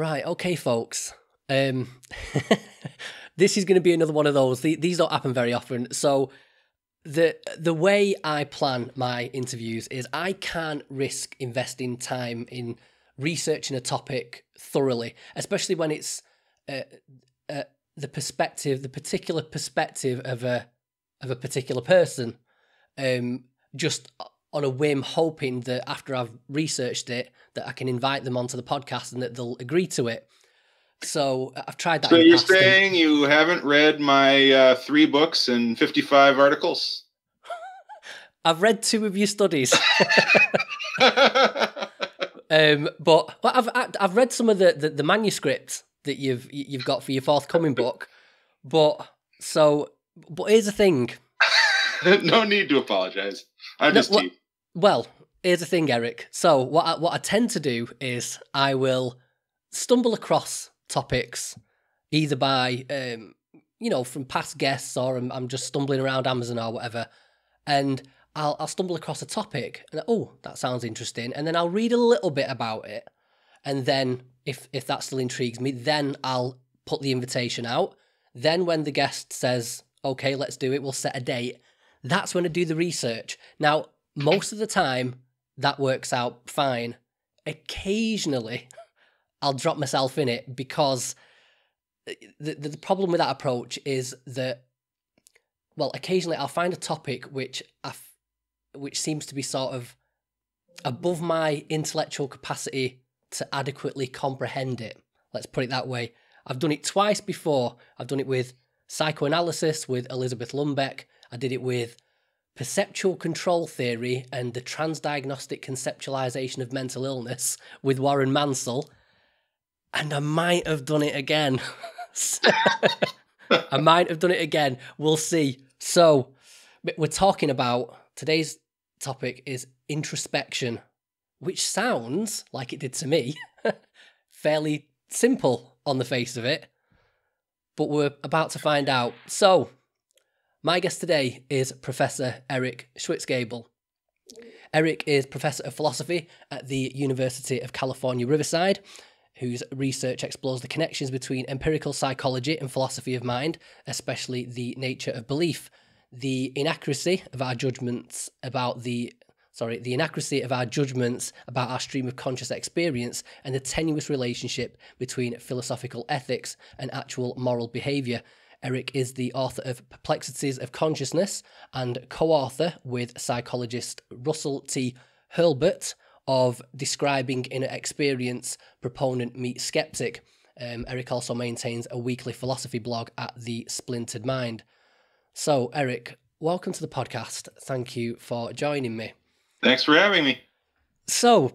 Right, okay, folks. Um, this is going to be another one of those. These don't happen very often. So the the way I plan my interviews is I can't risk investing time in researching a topic thoroughly, especially when it's uh, uh, the perspective, the particular perspective of a of a particular person. Um, just on a whim, hoping that after I've researched it, that I can invite them onto the podcast and that they'll agree to it. So I've tried that. So you're saying you haven't read my uh, three books and 55 articles? I've read two of your studies. um, but well, I've I've read some of the, the, the manuscript that you've you've got for your forthcoming book. But so, but here's the thing. no need to apologize. I'm no, just well, well, here's the thing, Eric. So what I, what I tend to do is I will stumble across topics either by um, you know from past guests or I'm, I'm just stumbling around Amazon or whatever, and I'll I'll stumble across a topic and oh that sounds interesting, and then I'll read a little bit about it, and then if if that still intrigues me, then I'll put the invitation out. Then when the guest says okay, let's do it, we'll set a date. That's when I do the research. Now most of the time that works out fine. Occasionally, I'll drop myself in it because uh, the, the problem with that approach is that, well, occasionally I'll find a topic which I, which seems to be sort of above my intellectual capacity to adequately comprehend it. Let's put it that way. I've done it twice before. I've done it with psychoanalysis with Elizabeth Lunbeck. I did it with perceptual control theory and the transdiagnostic conceptualization of mental illness with Warren Mansell. And I might have done it again. I might have done it again. We'll see. So, we're talking about today's topic is introspection, which sounds like it did to me fairly simple on the face of it, but we're about to find out. So, my guest today is Professor Eric Schwitzgebel. Eric is Professor of Philosophy at the University of California, Riverside, whose research explores the connections between empirical psychology and philosophy of mind, especially the nature of belief, the inaccuracy of our judgments about the sorry, the inaccuracy of our judgments about our stream of conscious experience and the tenuous relationship between philosophical ethics and actual moral behavior. Eric is the author of Perplexities of Consciousness and co author with psychologist Russell T. Hurlburt of Describing Inner Experience Proponent Meet Skeptic. Um, Eric also maintains a weekly philosophy blog at The Splintered Mind. So, Eric, welcome to the podcast. Thank you for joining me. Thanks for having me. So,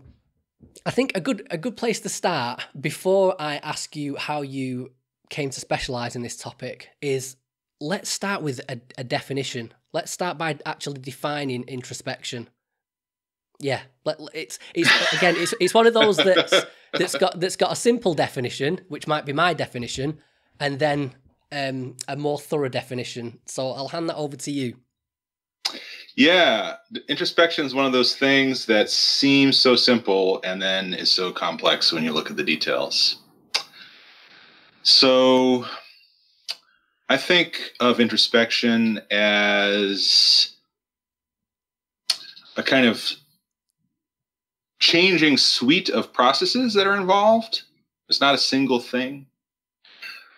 I think a good a good place to start before I ask you how you came to specialize in this topic is let's start with a, a definition. Let's start by actually defining introspection. Yeah, it's it's again it's it's one of those that's that's got that's got a simple definition, which might be my definition, and then um, a more thorough definition. So I'll hand that over to you. Yeah, introspection is one of those things that seems so simple and then is so complex when you look at the details. So I think of introspection as a kind of changing suite of processes that are involved. It's not a single thing.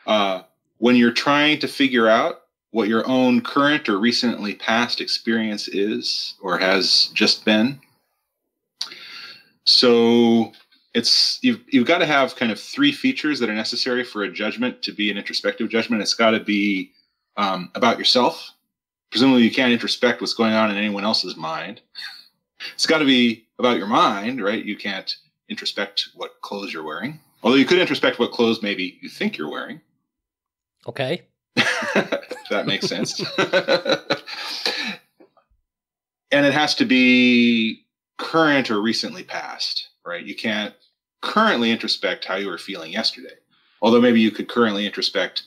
Uh, when you're trying to figure out what your own current or recently past experience is or has just been. So it's you've you've got to have kind of three features that are necessary for a judgment to be an introspective judgment. It's got to be um, about yourself. Presumably, you can't introspect what's going on in anyone else's mind. It's got to be about your mind, right? You can't introspect what clothes you're wearing. Although you could introspect what clothes maybe you think you're wearing. Okay. that makes sense. and it has to be current or recently past, right? You can't currently introspect how you were feeling yesterday. Although maybe you could currently introspect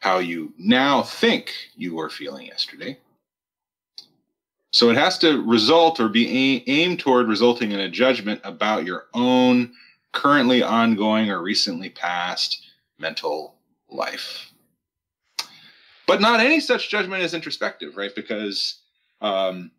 how you now think you were feeling yesterday. So it has to result or be aimed toward resulting in a judgment about your own currently ongoing or recently past mental life. But not any such judgment is introspective, right? Because um,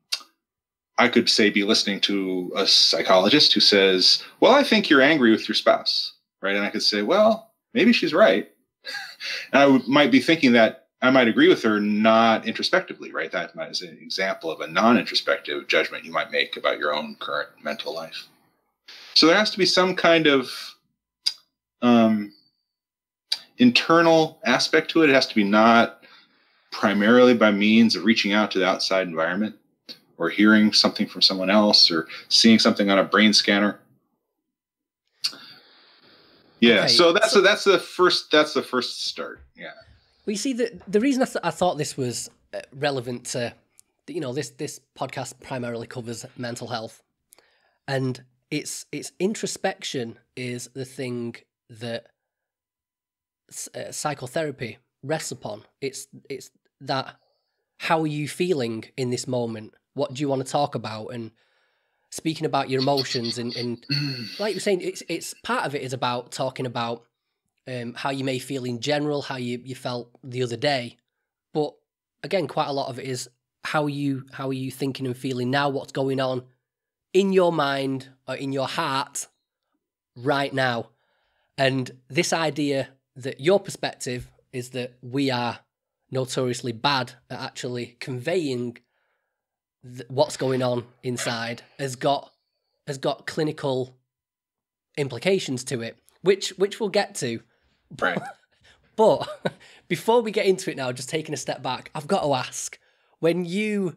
I could say be listening to a psychologist who says, "Well, I think you're angry with your spouse," right? And I could say, "Well, maybe she's right," and I w- might be thinking that I might agree with her, not introspectively, right? That is an example of a non-introspective judgment you might make about your own current mental life. So there has to be some kind of um, internal aspect to it. It has to be not primarily by means of reaching out to the outside environment or hearing something from someone else or seeing something on a brain scanner. Yeah, okay, so that's so, that's the first that's the first start. Yeah. Well, you see, the the reason I, th- I thought this was uh, relevant to, you know, this this podcast primarily covers mental health, and it's it's introspection is the thing that uh, psychotherapy rests upon. It's it's that how are you feeling in this moment? What do you want to talk about? And speaking about your emotions and, and like you're saying, it's it's part of it is about talking about um, how you may feel in general, how you, you felt the other day. But again, quite a lot of it is how you how are you thinking and feeling now, what's going on in your mind or in your heart right now. And this idea that your perspective is that we are notoriously bad at actually conveying th- what's going on inside has got has got clinical implications to it, which which we'll get to. Right. but before we get into it now, just taking a step back, I've got to ask: when you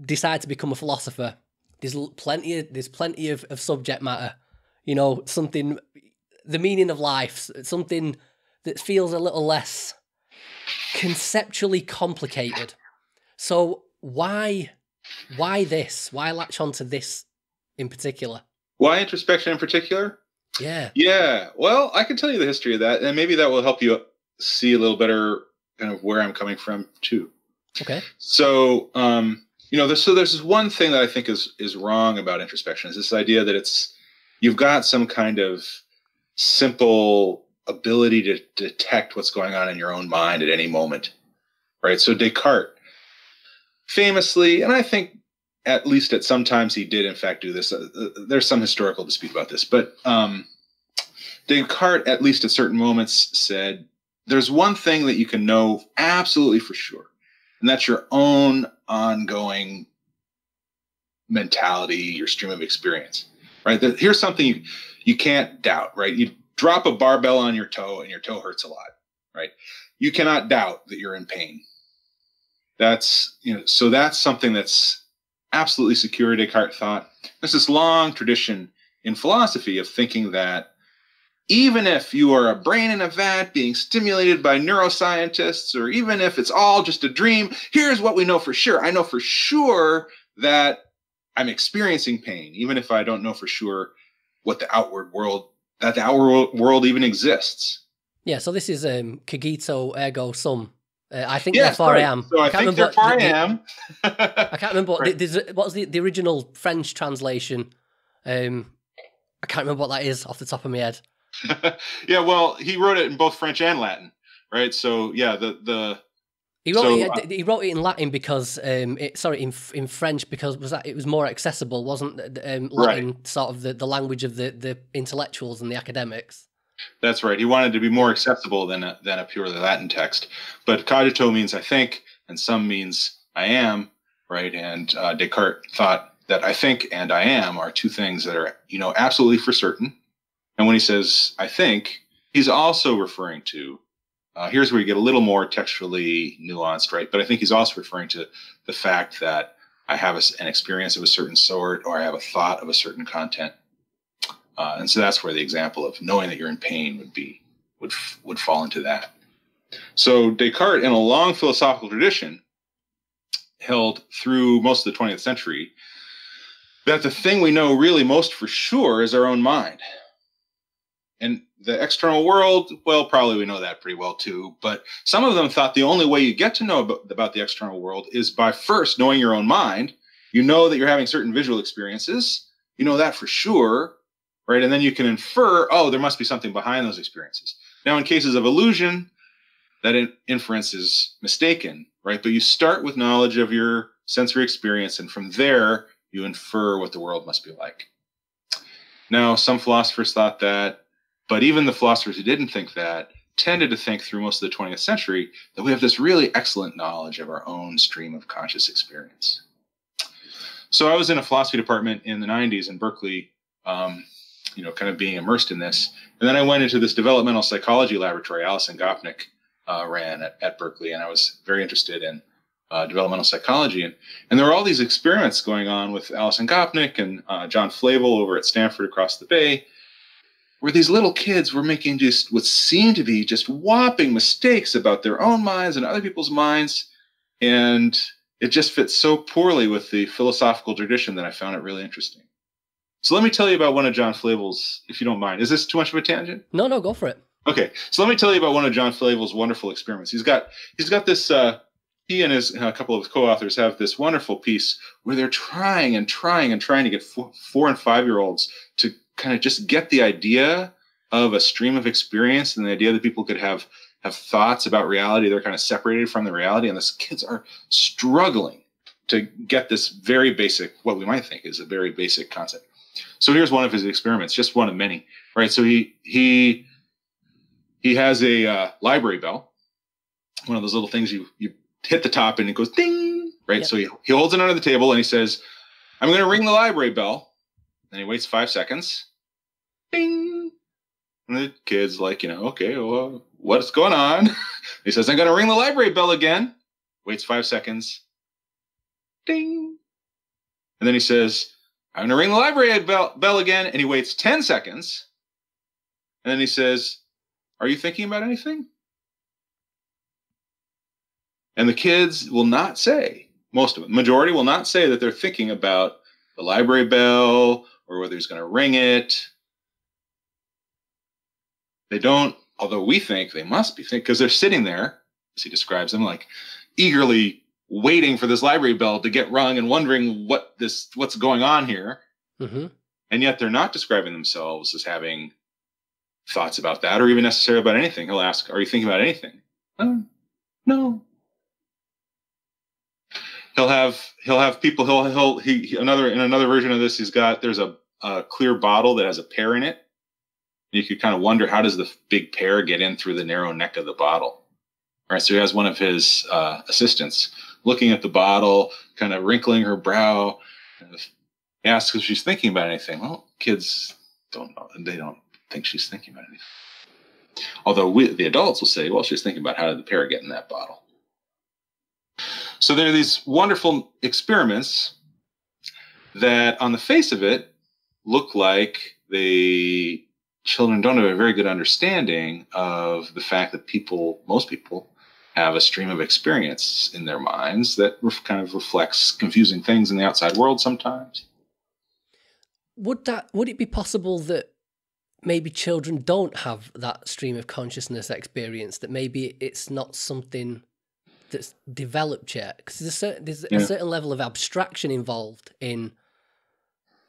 decide to become a philosopher, there's plenty of there's plenty of, of subject matter. You know, something the meaning of life, something that feels a little less conceptually complicated. So why why this? Why latch onto this in particular? Why introspection in particular? Yeah. Yeah. Well, I can tell you the history of that, and maybe that will help you see a little better kind of where I'm coming from too. Okay. So, um, you know, there's, so there's this one thing that I think is is wrong about introspection is this idea that it's you've got some kind of simple ability to detect what's going on in your own mind at any moment, right? So Descartes famously, and I think at least at some times he did in fact do this. Uh, uh, there's some historical dispute about this, but um, Descartes, at least at certain moments, said, "There's one thing that you can know absolutely for sure, and that's your own ongoing mentality, your stream of experience." Right? That here's something you you can't doubt. Right? You drop a barbell on your toe, and your toe hurts a lot. Right? You cannot doubt that you're in pain that's you know so that's something that's absolutely secure descartes thought. There's this long tradition in philosophy of thinking that even if you are a brain in a vat being stimulated by neuroscientists or even if it's all just a dream here's what we know for sure. I know for sure that i'm experiencing pain even if i don't know for sure what the outward world that the outward world even exists. Yeah so this is um cogito ergo sum uh, I think yes, therefore right. I am. So I, I think therefore I am. I can't remember what, right. the, what was the, the original French translation. Um, I can't remember what that is off the top of my head. yeah, well, he wrote it in both French and Latin, right? So yeah, the the he wrote so, it. Uh, he wrote it in Latin because, um, it, sorry, in in French because was that it was more accessible, wasn't um, Latin right. sort of the, the language of the the intellectuals and the academics? That's right. He wanted to be more accessible than a, than a purely Latin text. But cogito means I think, and sum means I am, right? And uh, Descartes thought that I think and I am are two things that are, you know, absolutely for certain. And when he says I think, he's also referring to. Uh, here's where you get a little more textually nuanced, right? But I think he's also referring to the fact that I have a, an experience of a certain sort or I have a thought of a certain content. Uh, and so that's where the example of knowing that you're in pain would be would would fall into that. So Descartes, in a long philosophical tradition, held through most of the 20th century that the thing we know really most for sure is our own mind. And the external world, well, probably we know that pretty well too. But some of them thought the only way you get to know about, about the external world is by first knowing your own mind. You know that you're having certain visual experiences. You know that for sure right? And then you can infer, oh, there must be something behind those experiences. Now, in cases of illusion, that in- inference is mistaken, right? But you start with knowledge of your sensory experience, and from there, you infer what the world must be like. Now, some philosophers thought that, but even the philosophers who didn't think that tended to think through most of the 20th century that we have this really excellent knowledge of our own stream of conscious experience. So I was in a philosophy department in the 90s in Berkeley, um, you know, kind of being immersed in this. And then I went into this developmental psychology laboratory Alison Gopnik uh, ran at, at Berkeley, and I was very interested in uh, developmental psychology. And, and there were all these experiments going on with Alison Gopnik and uh, John Flavell over at Stanford across the bay, where these little kids were making just what seemed to be just whopping mistakes about their own minds and other people's minds. And it just fits so poorly with the philosophical tradition that I found it really interesting. So let me tell you about one of John Flavell's, if you don't mind. Is this too much of a tangent? No, no, go for it. Okay, so let me tell you about one of John Flavell's wonderful experiments. He's got he's got this. Uh, he and his a couple of his co-authors have this wonderful piece where they're trying and trying and trying to get four, four and five year olds to kind of just get the idea of a stream of experience and the idea that people could have have thoughts about reality. They're kind of separated from the reality, and these kids are struggling to get this very basic, what we might think is a very basic concept. So here's one of his experiments, just one of many, right? So he he he has a uh, library bell, one of those little things you you hit the top and it goes ding, right? Yep. So he, he holds it under the table and he says, "I'm going to ring the library bell." And he waits five seconds, ding, and the kid's like, you know, okay, well, what's going on? he says, "I'm going to ring the library bell again." Waits five seconds, ding, and then he says, "I'm going to ring the library bell, bell again," and he waits ten seconds, and then he says are you thinking about anything? And the kids will not say, most of them, majority will not say that they're thinking about the library bell or whether he's going to ring it. They don't, although we think they must be thinking, because they're sitting there, as he describes them, like eagerly waiting for this library bell to get rung and wondering what this what's going on here. Mm-hmm. And yet they're not describing themselves as having thoughts about that or even necessarily about anything. He'll ask, Are you thinking about anything? Uh, no. He'll have he'll have people he'll he'll he, he, another in another version of this he's got there's a, a clear bottle that has a pear in it. You could kind of wonder how does the big pear get in through the narrow neck of the bottle. All right, so he has one of his uh, assistants looking at the bottle, kind of wrinkling her brow. Asks if she's thinking about anything. Well, kids don't know. They don't think she's thinking about anything. Although we, the adults will say, well, she's thinking about how did the pear get in that bottle. So there are these wonderful experiments that, on the face of it, look like the children don't have a very good understanding of the fact that people, most people, have a stream of experience in their minds that kind of reflects confusing things in the outside world sometimes. Would that would it be possible that maybe children don't have that stream of consciousness experience that maybe it's not something that's developed yet because there's a certain there's yeah. a certain level of abstraction involved in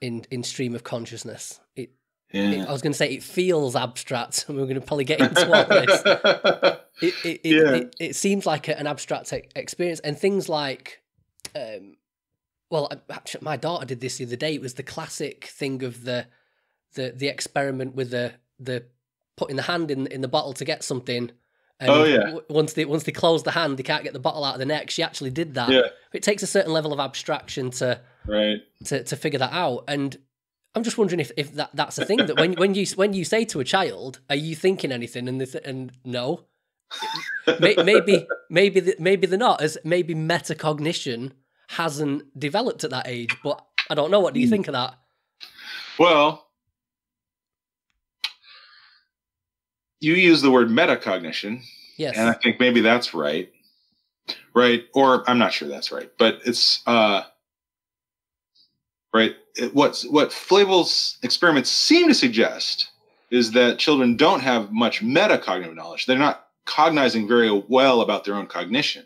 in in stream of consciousness it, yeah. it I was going to say it feels abstract and we're going to probably get into all this it it, yeah. it, it, seems like an abstract experience and things like um well actually my daughter did this the other day it was the classic thing of the the the experiment with the the putting the hand in in the bottle to get something. And oh yeah. Once they once they close the hand, they can't get the bottle out of the neck. She actually did that. Yeah. It takes a certain level of abstraction to right to to figure that out. And I'm just wondering if, if that that's a thing that when when you when you say to a child, "Are you thinking anything?" and they and no, maybe maybe maybe they're not. As maybe metacognition hasn't developed at that age. But I don't know. What do you hmm. think of that? Well, you use the word metacognition. Yes. And I think maybe that's right. Right. Or I'm not sure that's right, but it's uh right. It, what's what Flavell's experiments seem to suggest is that children don't have much metacognitive knowledge. They're not cognizing very well about their own cognition.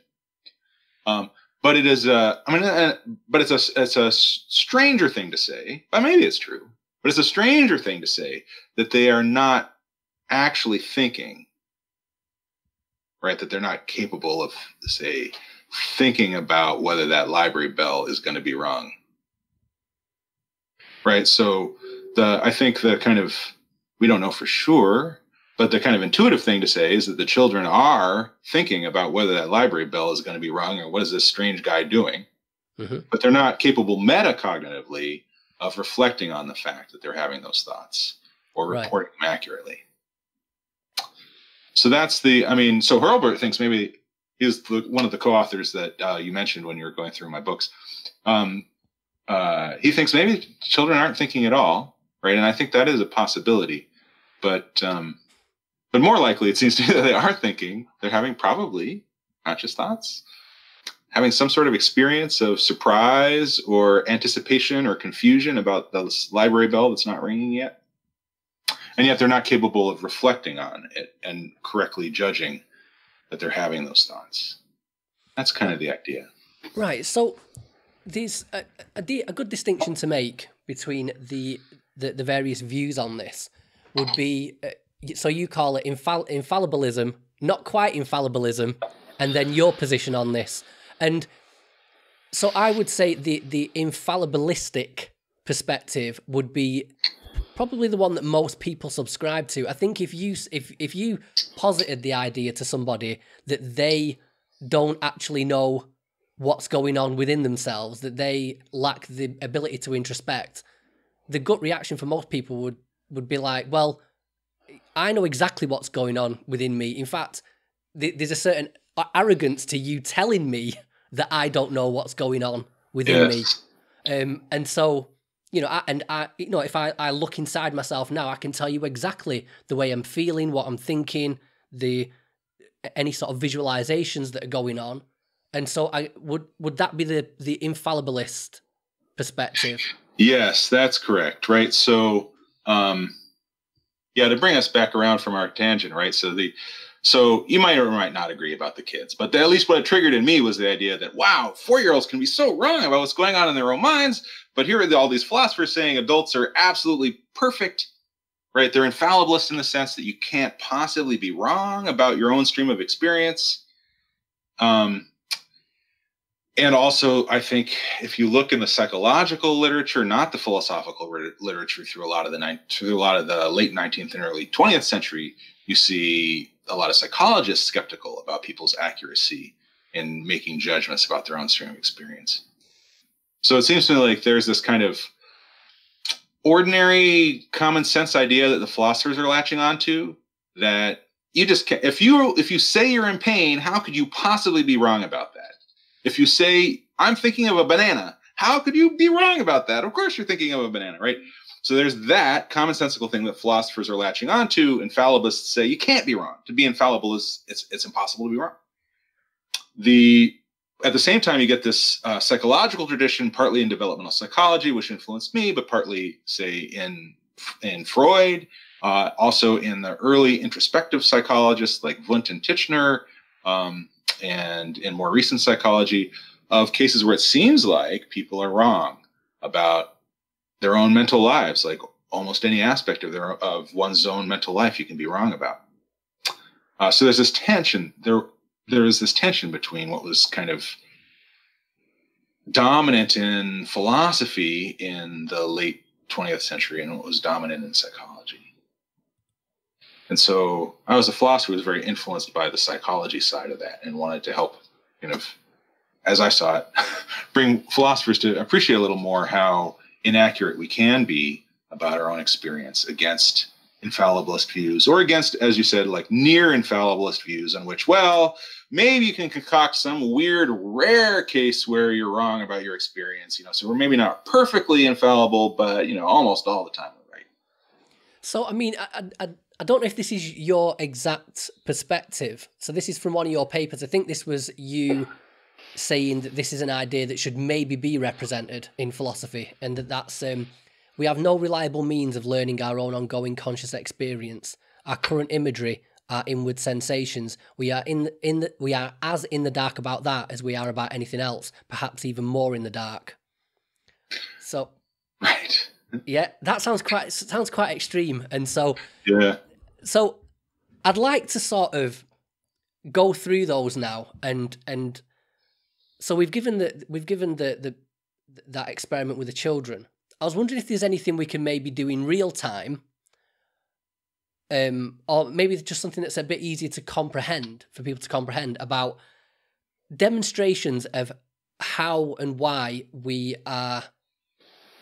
Um, but it is a, I mean, uh, but it's a, it's a stranger thing to say, but maybe it's true, But it's a stranger thing to say that they are not actually thinking, right? That they're not capable of, say, thinking about whether that library bell is going to be rung. Right. So the I think the kind of we don't know for sure, but the kind of intuitive thing to say is that the children are thinking about whether that library bell is going to be rung or what is this strange guy doing. Mm-hmm. But they're not capable metacognitively of reflecting on the fact that they're having those thoughts or right. reporting them accurately. So that's the, I mean, so Hurlburt thinks maybe he's the, one of the co-authors that uh, you mentioned when you were going through my books. Um, uh, he thinks maybe children aren't thinking at all, right? And I think that is a possibility, but um, but more likely, it seems to me that they are thinking. They're having probably conscious thoughts, having some sort of experience of surprise or anticipation or confusion about the library bell that's not ringing yet. And yet they're not capable of reflecting on it and correctly judging that they're having those thoughts. That's kind of the idea. Right. So there's a, a, a good distinction to make between the, the, the various views on this would be uh, so you call it infall- infallibilism, not quite infallibilism, and then your position on this. And so I would say the the infallibilistic perspective would be probably the one that most people subscribe to. I think if you if if you posited the idea to somebody that they don't actually know what's going on within themselves, that they lack the ability to introspect, the gut reaction for most people would would be like, well, I know exactly what's going on within me. In fact, th- there's a certain arrogance to you telling me that I don't know what's going on within yes. me. Um, and so, you know, I, and I, you know, if I, I look inside myself now, I can tell you exactly the way I'm feeling, what I'm thinking, the any sort of visualizations that are going on. And so, I would would that be the the infallibilist perspective? Yes, that's correct. Right. So, um, yeah, to bring us back around from our tangent, right? So the so you might or might not agree about the kids, but the, at least what it triggered in me was the idea that wow, four-year-olds can be so wrong about what's going on in their own minds, but here are all these philosophers saying adults are absolutely perfect, right? They're infallibilists in the sense that you can't possibly be wrong about your own stream of experience. Um, and also i think if you look in the psychological literature not the philosophical literature through a lot of the ni- through a lot of the late 19th and early 20th century you see a lot of psychologists skeptical about people's accuracy in making judgments about their own stream of experience. So it seems to me like there's this kind of ordinary common sense idea that the philosophers are latching onto that you just can't, if you if you say you're in pain how could you possibly be wrong about that if you say, I'm thinking of a banana, how could you be wrong about that? Of course, you're thinking of a banana, right? So there's that commonsensical thing that philosophers are latching onto. Infallibilists say you can't be wrong. To be infallible is it's, it's impossible to be wrong. The at the same time, you get this uh, psychological tradition, partly in developmental psychology, which influenced me, but partly, say, in in Freud, uh, also in the early introspective psychologists like Wundt and Titchener, um, and in more recent psychology of cases where it seems like people are wrong about their own mental lives, like almost any aspect of their of one's own mental life you can be wrong about. Uh, so there's this tension. There there is this tension between what was kind of dominant in philosophy in the late 20th century and what was dominant in psychology. And so I was a philosopher who was very influenced by the psychology side of that and wanted to help, kind of, as I saw it, bring philosophers to appreciate a little more how inaccurate we can be about our own experience against infallibilist views or against, as you said, like near infallibilist views on which, well, maybe you can concoct some weird, rare case where you're wrong about your experience. You know, so we're maybe not perfectly infallible, but you know, almost all the time. So, I mean, I, I, I don't know if this is your exact perspective. So this is from one of your papers. I think this was you saying that this is an idea that should maybe be represented in philosophy, and that that's um, we have no reliable means of learning our own ongoing conscious experience. Our current imagery, our inward sensations, we are in in the, we are as in the dark about that as we are about anything else. Perhaps even more in the dark. So, right. Yeah, that sounds quite sounds quite extreme. And so yeah. So I'd like to sort of go through those now and and so we've given the we've given the the that experiment with the children. I was wondering if there's anything we can maybe do in real time um, or maybe just something that's a bit easier to comprehend for people to comprehend about demonstrations of how and why we are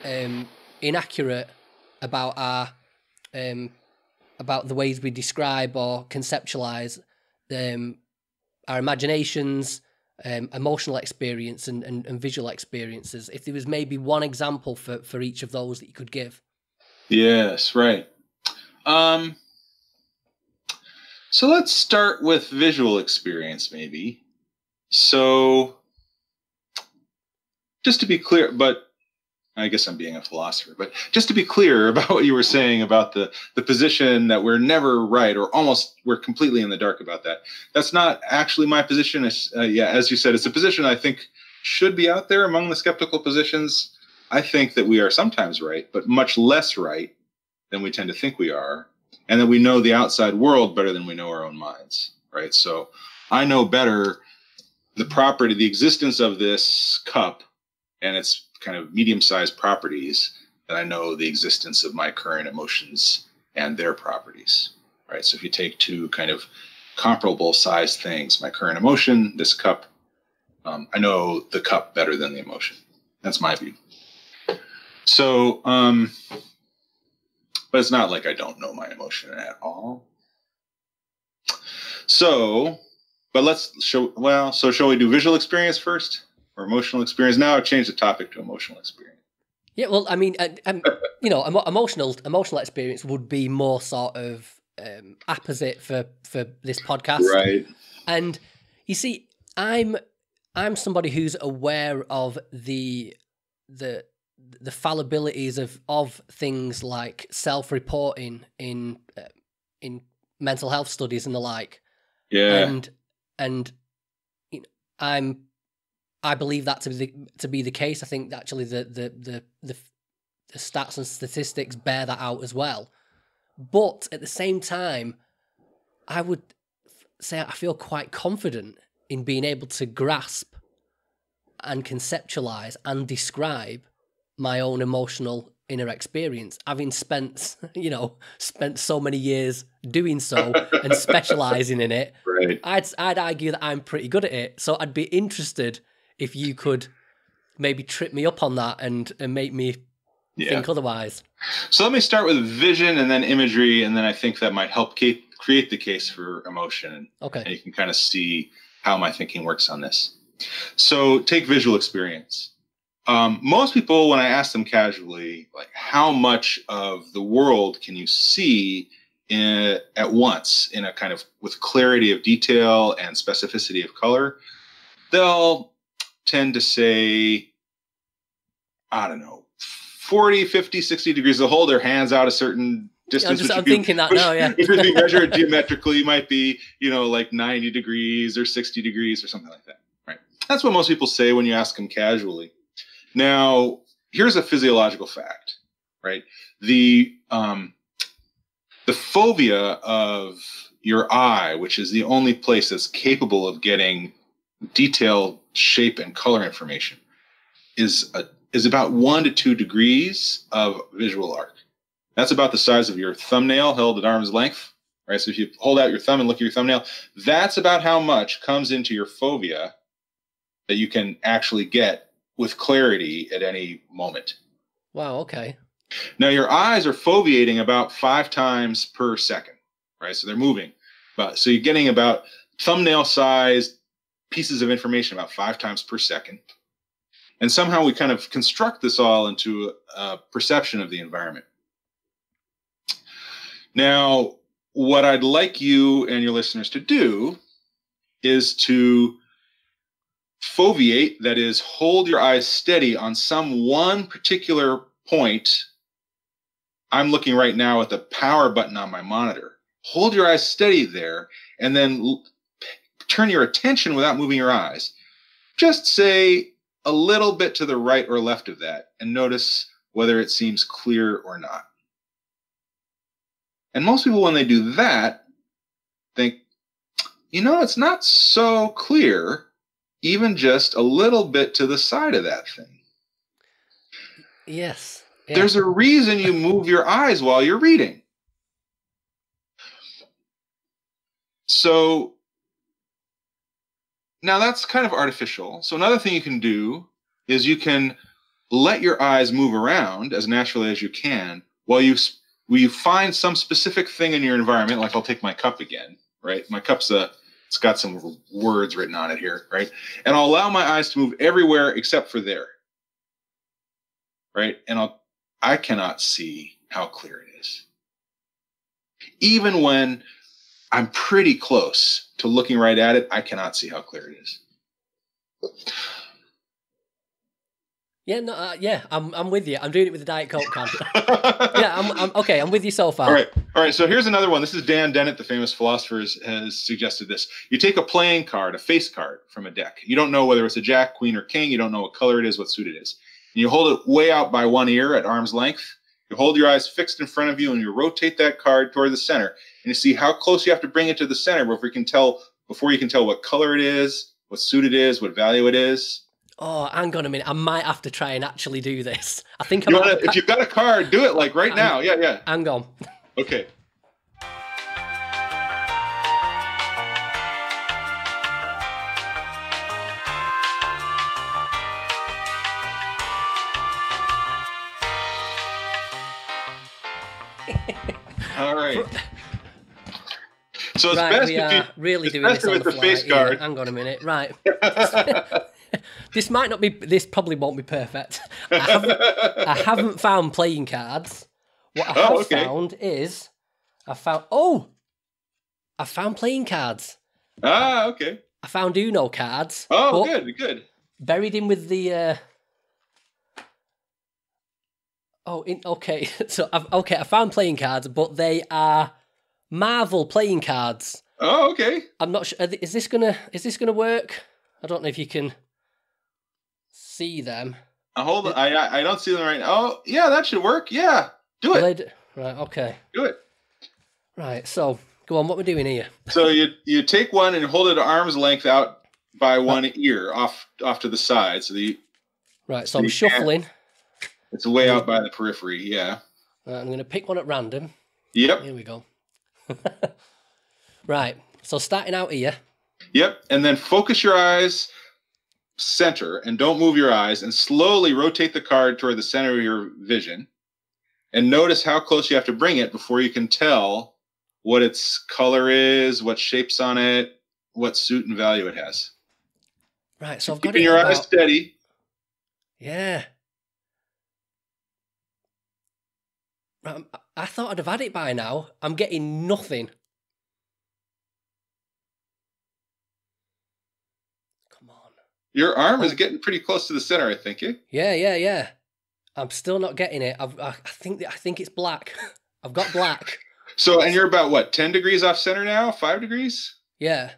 um, inaccurate about our um, about the ways we describe or conceptualize um, our imaginations, um, emotional experience, and, and, and visual experiences. If there was maybe one example for, for each of those that you could give. Yes, right. Um, so let's start with visual experience, maybe. So, just to be clear, but I guess I'm being a philosopher, but just to be clear about what you were saying about the the position that we're never right or almost we're completely in the dark about that. That's not actually my position. It's, uh, yeah, as you said, it's a position I think should be out there among the skeptical positions. I think that we are sometimes right, but much less right than we tend to think we are and that we know the outside world better than we know our own minds, right? So I know better the property, the existence of this cup and its kind of medium sized properties that I know the existence of my current emotions and their properties, right? So if you take two kind of comparable sized things, my current emotion, this cup, um, I know the cup better than the emotion. That's my view. So, um, but it's not like I don't know my emotion at all. So, but let's show, well, so shall we do visual experience first or emotional experience? Now I've changed the topic to emotional experience. Yeah, well, I mean, you know, emotional emotional experience would be more sort of um, opposite for for this podcast, right? And you see, I'm I'm somebody who's aware of the the the fallibilities of of things like self-reporting in uh, in mental health studies and the like. Yeah. And and you know, I'm I believe that to be the, to be the case. I think actually the the the the, the stats and statistics bear that out as well. But at the same time, I would say I feel quite confident in being able to grasp and conceptualize and describe my own emotional inner experience, having spent, you know, spent so many years doing so and specializing in it. Right. I'd I'd argue that I'm pretty good at it. So I'd be interested if you could maybe trip me up on that and, and make me yeah. think otherwise. So let me start with vision and then imagery, and then I think that might help create the case for emotion. Okay. And you can kind of see how my thinking works on this. So take visual experience. Um, most people, when I ask them casually, like, how much of the world can you see in, at once in a kind of with clarity of detail and specificity of color, they'll tend to say, I don't know, 40, 50, 60 degrees. They'll hold their hands out a certain distance. I'm, just, I'm thinking that now, yeah. if you measure it geometrically, it might be, you know, like 90 degrees or 60 degrees or something like that. Right. That's what most people say when you ask them casually. Now, here's a physiological fact, right? The um, the fovea of your eye, which is the only place that's capable of getting detailed shape and color information, is a, is about one to two degrees of visual arc. That's about the size of your thumbnail held at arm's length, right? So if you hold out your thumb and look at your thumbnail, that's about how much comes into your fovea that you can actually get with clarity at any moment. Wow, okay. Now your eyes are foveating about five times per second, right? So they're moving. But so you're getting about thumbnail sized pieces of information about five times per second. And somehow we kind of construct this all into a, perception of the environment. Now, what I'd like you and your listeners to do is to foveate, that is, hold your eyes steady on some one particular point. I'm looking right now at the power button on my monitor. Hold your eyes steady there and then turn your attention without moving your eyes. Just say a little bit to the right or left of that and notice whether it seems clear or not. And most people, when they do that, think, you know, it's not so clear, even just a little bit to the side of that thing. Yes. Yeah. There's a reason you move your eyes while you're reading. So now that's kind of artificial. So another thing you can do is you can let your eyes move around as naturally as you can while you while you find some specific thing in your environment. Like I'll take my cup again, right? My cup's a it's got some words written on it here, right? And I'll allow my eyes to move everywhere except for there, right? And I'll I cannot see how clear it is, even when I'm pretty close to looking right at it. I cannot see how clear it is. Yeah, no, uh, yeah, I'm, I'm with you. I'm doing it with the Diet Coke can. yeah, I'm, I'm, okay. I'm with you so far. All right, all right. So here's another one. This is Dan Dennett, the famous philosopher, has suggested this. You take a playing card, a face card from a deck. You don't know whether it's a jack, queen, or king. You don't know what color it is, what suit it is. And you hold it way out by one ear at arm's length. You hold your eyes fixed in front of you, and you rotate that card toward the center. And you see how close you have to bring it to the center before you can tell before you can tell what color it is, what suit it is, what value it is oh, hang on a minute, I might have to try and actually do this. I think I wanna, if you've got a card, do it like right now. Yeah, yeah. Hang on. Okay. All right. So it's right, best we if are you, really doing this on the, the fly. face. Yeah, hang on a minute. Right. this might not be. This probably won't be perfect. I haven't, I haven't found playing cards. What I have Oh, okay. found is, I found. Oh, I found playing cards. Ah, okay. I found Uno cards. Oh, good, good. Buried in with the. Uh... Oh, in, okay. So I've okay. I found playing cards, but they are Marvel playing cards. Oh, okay. I'm not sure. Is this gonna is this gonna work? I don't know if you can see them. Uh, hold on. I I I don't see them right now. Oh, yeah, that should work. Yeah, do it. Right. Okay. Do it. Right. So go on. What we're doing here? So you you take one and hold it at arm's length out by one ear off off to the side. So the Right. So I'm You can't- shuffling. it's way out by the periphery. Yeah. Right, I'm going to pick one at random. Yep. Here we go. right. So starting out here. Yep. And then focus your eyes center and don't move your eyes and slowly rotate the card toward the center of your vision. And notice how close you have to bring it before you can tell what its color is, what shapes on it, what suit and value it has. Right. So I've got Keeping your about- eyes steady. Yeah. Right, I'm- I thought I'd have had it by now. I'm getting nothing. Come on. Your arm is Oh. getting pretty close to the center, I think. Eh? Yeah, yeah, yeah. I'm still not getting it. I've, I, I think I think it's black. I've got black. So, and you're about what, 10 degrees off center now? Five degrees? Yeah.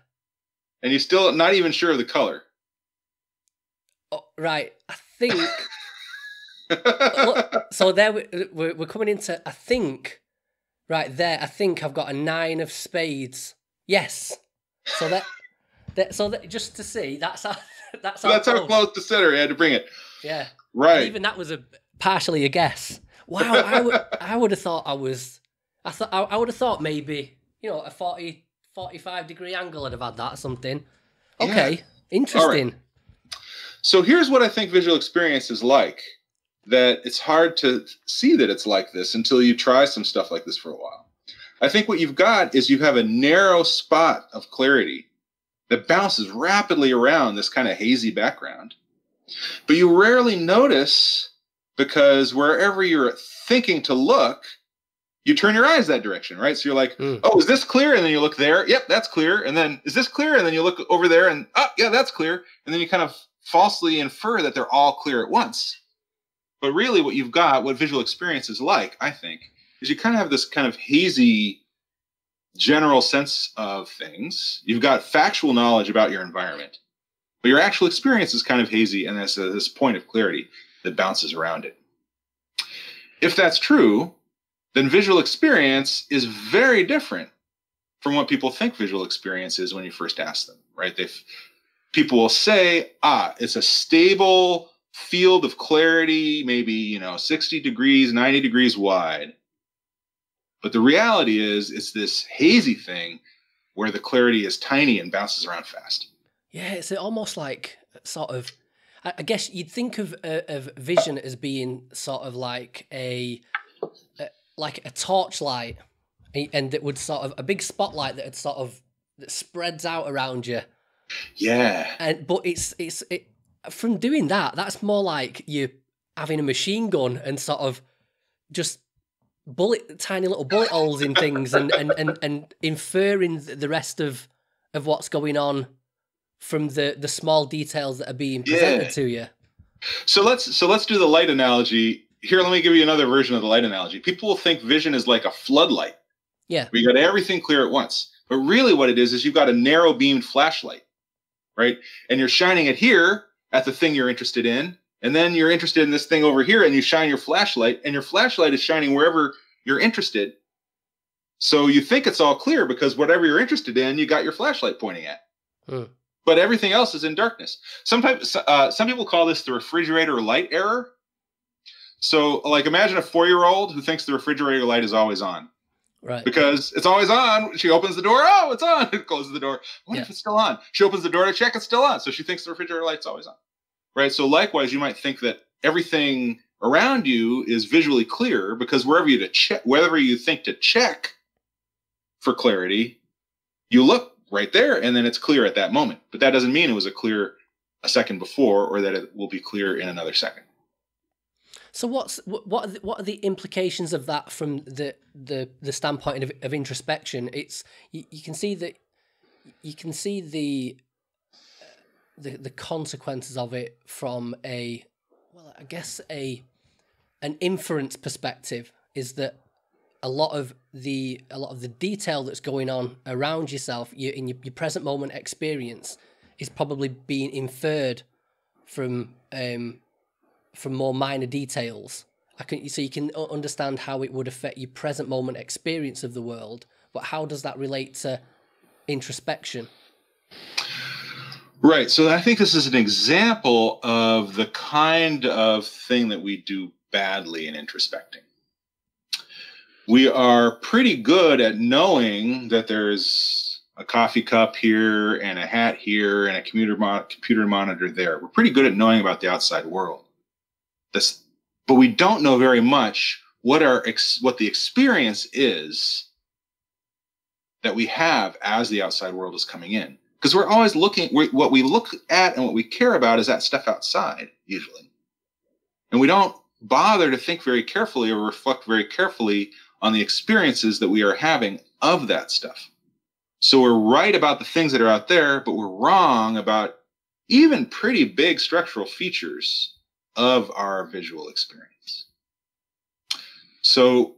And you're still not even sure of the color. Oh, right. I think. So there we, we're, we're coming into. I think. Right there. I think I've got a nine of spades. Yes. So that. that so that just to see. That's how. That's how. that's how close. to center you had to bring it. Yeah. Right. Even that was a partially a guess. Wow. I would. I would have thought I was. I thought. I, I would have thought maybe. You know, a 40, 45 degree angle. I'd have had that or something. Yeah. Okay. Interesting. So here's what I think visual experience is like. That it's hard to see that it's like this until you try some stuff like this for a while. I think what you've got is you have a narrow spot of clarity that bounces rapidly around this kind of hazy background. But you rarely notice because wherever you're thinking to look, you turn your eyes that direction, right? So you're like, Hmm. oh, is this clear? And then you look there. Yep, that's clear. And then is this clear? And then you look over there and, oh, yeah, that's clear. And then you kind of falsely infer that they're all clear at once. But really, what you've got, what visual experience is like, I think, is you kind of have this kind of hazy general sense of things. You've got factual knowledge about your environment, but your actual experience is kind of hazy and there's this point of clarity that bounces around it. if that's true, then visual experience is very different from what people think visual experience is when you first ask them, right? They people will say, ah, it's a stable field of clarity, maybe, you know, 60 degrees, 90 degrees wide. But the reality is it's this hazy thing where the clarity is tiny and bounces around fast. Yeah, it's almost like sort of I guess you'd think of uh, of vision as being sort of like a, a like a torchlight and it would sort of a big spotlight that had sort of that spreads out around you. Yeah. And but it's it's it from doing that. That's more like you having a machine gun and sort of just bullet tiny little bullet holes in things and and and, and inferring the rest of of what's going on from the the small details that are being presented yeah. to you. So let's so let's do the light analogy. Here, let me give you another version of the light analogy. People will think vision is like a floodlight. Yeah. We got everything clear at once. But really what it is is you've got a narrow beamed flashlight, right? And you're shining it here at the thing you're interested in. And then you're interested in this thing over here and you shine your flashlight and your flashlight is shining wherever you're interested. So you think it's all clear because whatever you're interested in, you got your flashlight pointing at. Hmm. But everything else is in darkness. Sometimes uh, some people call this the refrigerator light error. So, like, imagine a four-year-old who thinks the refrigerator light is always on. Right. Because it's always on. She opens the door. Oh, it's on. It closes the door. What yeah. if it's still on? She opens the door to check. It's still on. So she thinks the refrigerator light's always on. Right. So likewise, you might think that everything around you is visually clear because wherever you to check, wherever you think to check for clarity, you look right there, and then it's clear at that moment. But that doesn't mean it was a clear a second before, or that it will be clear in another second. So what's what are the, what are the implications of that from the the the standpoint of, of introspection? It's you, you can see that you can see the the the consequences of it from a well, I guess a an inference perspective is that a lot of the a lot of the detail that's going on around yourself you, in your, your present moment experience is probably being inferred from um, from more minor details. I can so you can understand how it would affect your present moment experience of the world, but how does that relate to introspection? Right. So I think this is an example of the kind of thing that we do badly in introspecting. We are pretty good at knowing that there's a coffee cup here and a hat here and a computer mo- computer monitor there. We're pretty good at knowing about the outside world this, but we don't know very much what our ex, what the experience is that we have as the outside world is coming in. Because we're always looking we, what we look at and what we care about is that stuff outside usually. And we don't bother to think very carefully or reflect very carefully on the experiences that we are having of that stuff. So we're right about the things that are out there but we're wrong about even pretty big structural features of our visual experience. So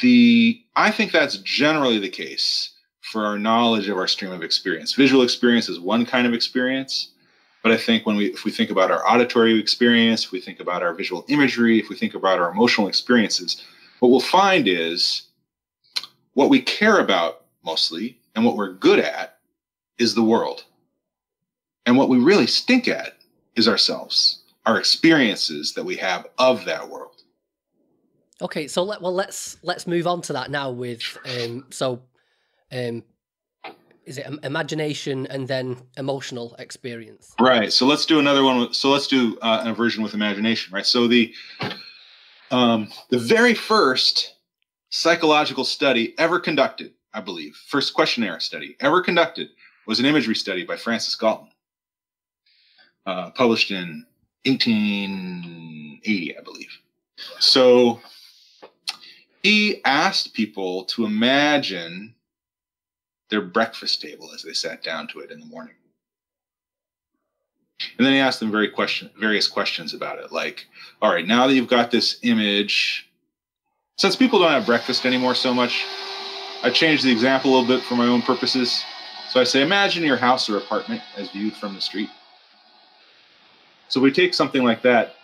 the I think that's generally the case for our knowledge of our stream of experience. Visual experience is one kind of experience, but I think when we if we think about our auditory experience, if we think about our visual imagery, if we think about our emotional experiences, what we'll find is what we care about mostly and what we're good at is the world. And what we really stink at is ourselves our experiences that we have of that world. Okay, so let well let's let's move on to that now with um so um is it imagination and then emotional experience right so let's do another one so let's do uh, a version with imagination right so the um the very first psychological study ever conducted i believe first questionnaire study ever conducted was an imagery study by francis galton uh, published in 1880, I believe. So he asked people to imagine their breakfast table as they sat down to it in the morning. And then he asked them very question, various questions about it, like, all right, now that you've got this image, since people don't have breakfast anymore so much, I changed the example a little bit for my own purposes. So I say, imagine your house or apartment as viewed from the street. So we take something like that.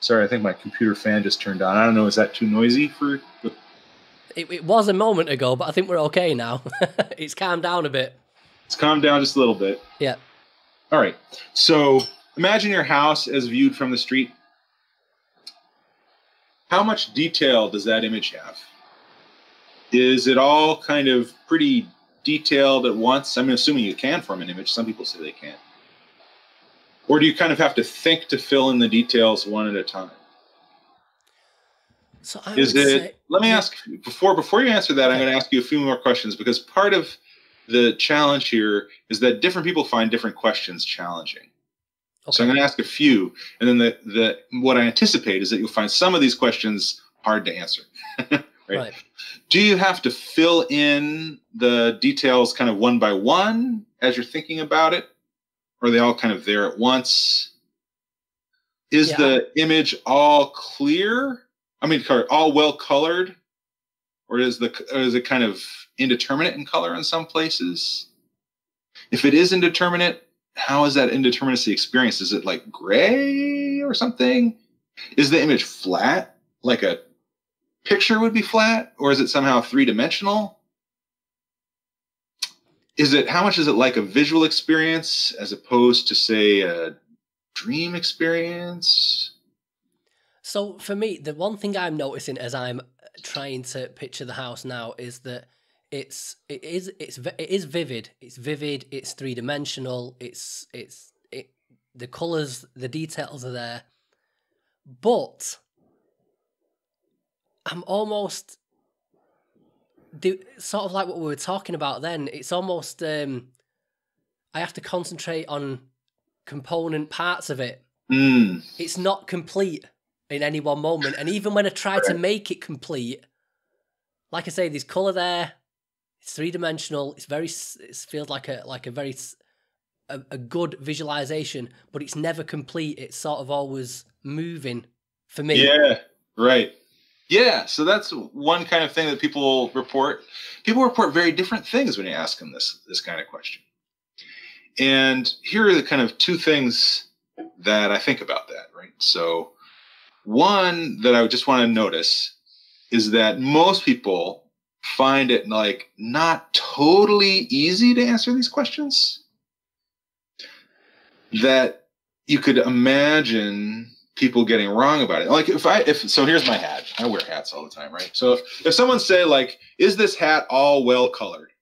Sorry, I think my computer fan just turned on. I don't know. Is that too noisy for? The... It, it was a moment ago, but I think we're okay now. it's calmed down a bit. It's calmed down just a little bit. Yeah. All right. So imagine your house as viewed from the street. How much detail does that image have? Is it all kind of pretty detailed at once? I'm assuming you can form an image. Some people say they can't. Or do you kind of have to think to fill in the details one at a time? So I Is it? say- Let me ask before before you answer that. I'm going to ask you a few more questions because part of the challenge here is that different people find different questions challenging. So I'm going to ask a few, and then the the what I anticipate is that you'll find some of these questions hard to answer. right? Right. Do you have to fill in the details kind of one by one as you're thinking about it? Are they all kind of there at once? Is Yeah. the image all clear? I mean, all well colored? Or is the or is it kind of indeterminate in color in some places? If it is indeterminate, how is that indeterminacy experienced? Is it like gray or something? Is the image flat, like a picture would be flat, or is it somehow three dimensional? Is it how much is it like a visual experience as opposed to say a dream experience? So for me, the one thing I'm noticing as I'm trying to picture the house now is that it's it is it is vivid. It's vivid. It's three dimensional. It's it's it the colors, the details are there, but I'm almost do sort of like what we were talking about then. It's almost um I have to concentrate on component parts of it Mm, it's not complete in any one moment. And even when I try to make it complete, like I say, there's color there. It's three dimensional. It's very. It feels like a like a very a good visualization, but it's never complete. It's sort of always moving for me. yeah, right. Yeah, so that's one kind of thing that people report. People report very different things when you ask them this this kind of question. And here are the kind of two things that I think about that, right? So, one that I just want to notice is that most people find it like not totally easy to answer these questions. That you could imagine people getting wrong about it. Like if I if so here's my hat. I wear hats all the time, right? So if, if someone say like, is this hat all well colored?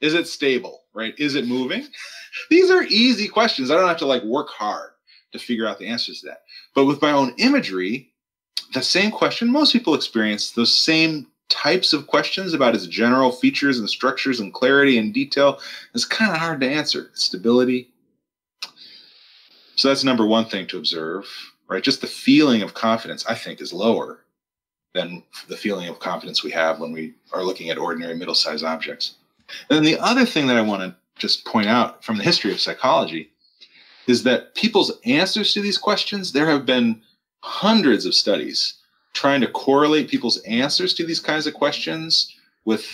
Is it stable? Right? Is it moving? These are easy questions. I don't have to like work hard to figure out the answers to that. But with my own imagery, the same question most people experience those same types of questions about its general features and structures and clarity and detail. It's kind of hard to answer. Stability. So that's number one thing to observe, right? Just the feeling of confidence, I think, is lower than the feeling of confidence we have when we are looking at ordinary middle sized objects. And then the other thing that I want to just point out from the history of psychology is that people's answers to these questions, there have been hundreds of studies trying to correlate people's answers to these kinds of questions with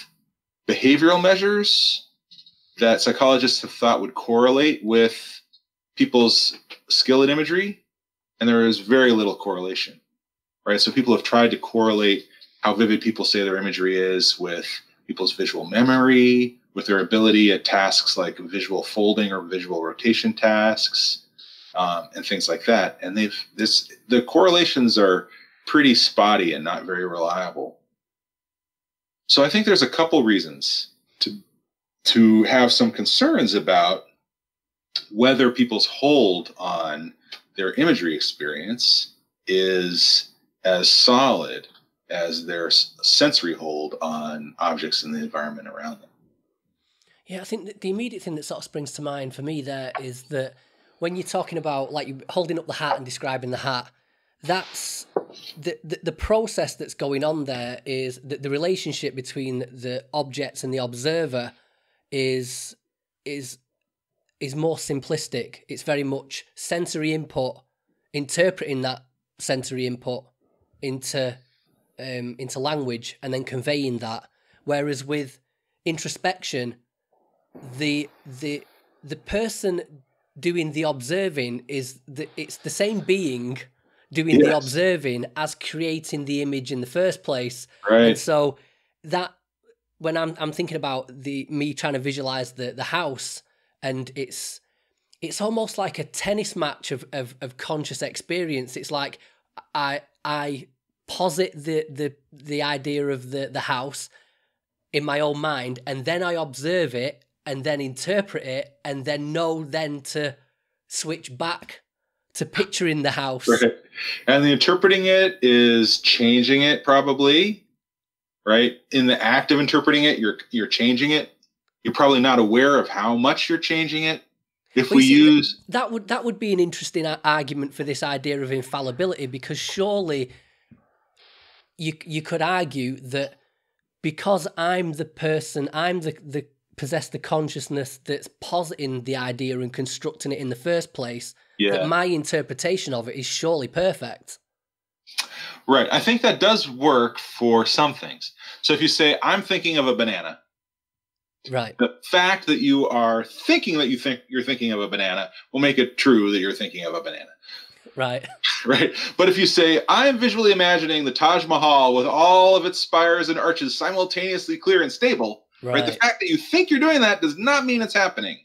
behavioral measures that psychologists have thought would correlate with people's skill at imagery. And there is very little correlation, right? So people have tried to correlate how vivid people say their imagery is with people's visual memory, with their ability at tasks like visual folding or visual rotation tasks, um, and things like that. And they've this the correlations are pretty spotty and not very reliable. So I think there's a couple reasons to to have some concerns about whether people's hold on their imagery experience is as solid as their sensory hold on objects in the environment around them. Yeah, I think the immediate thing that sort of springs to mind for me there is that when you're talking about like you holding up the hat and describing the hat, that's the, the the process that's going on there is that the relationship between the objects and the observer is is is more simplistic. It's very much sensory input, interpreting that sensory input into um, into language and then conveying that. Whereas with introspection, the the the person doing the observing is the it's the same being doing the observing as creating the image in the first place. Right. And so that when I'm I'm thinking about the me trying to visualize the the house and it's it's almost like a tennis match of of, of conscious experience. It's like I I posit the the the idea of the the house in my own mind and then I observe it and then interpret it and then know then to switch back to picturing the house. Right. And the interpreting it is changing it probably, right? In the act of interpreting it, you're you're changing it. You're probably not aware of how much you're changing it. If Well, we see, use that would that would be an interesting argument for this idea of infallibility because surely you you could argue that because I'm the person I'm the the possess the consciousness that's positing the idea and constructing it in the first place yeah, that my interpretation of it is surely perfect right. I think that does work for some things. So if you say I'm thinking of a banana, right the fact that you are thinking that you think you're thinking of a banana will make it true that you're thinking of a banana. right right? But if you say, I am visually imagining the Taj Mahal with all of its spires and arches simultaneously clear and stable, right? The fact that you think you're doing that does not mean it's happening,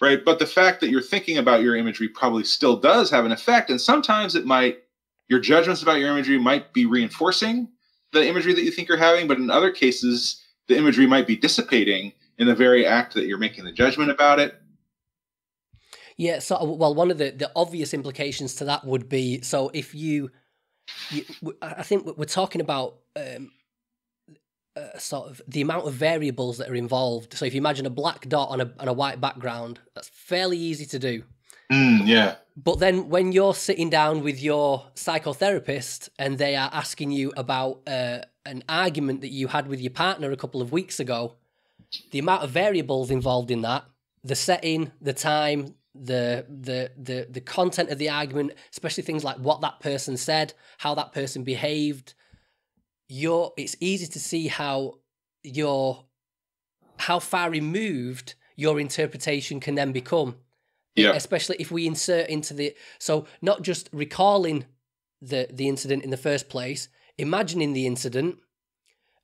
right? But the fact that you're thinking about your imagery probably still does have an effect. And sometimes it might, your judgments about your imagery might be reinforcing the imagery that you think you're having. But in other cases, the imagery might be dissipating in the very act that you're making the judgment about it. Yeah, so well, one of the, the obvious implications to that would be so if you, you I think we're talking about um, uh, sort of the amount of variables that are involved. So if you imagine a black dot on a on a white background, that's fairly easy to do. Mm, yeah. But then when you're sitting down with your psychotherapist and they are asking you about uh, an argument that you had with your partner a couple of weeks ago, the amount of variables involved in that, the setting, the time, the the the the content of the argument, especially things like what that person said, how that person behaved, you're it's easy to see how your how far removed your interpretation can then become Yeah. especially if we insert into the so not just recalling the the incident in the first place imagining the incident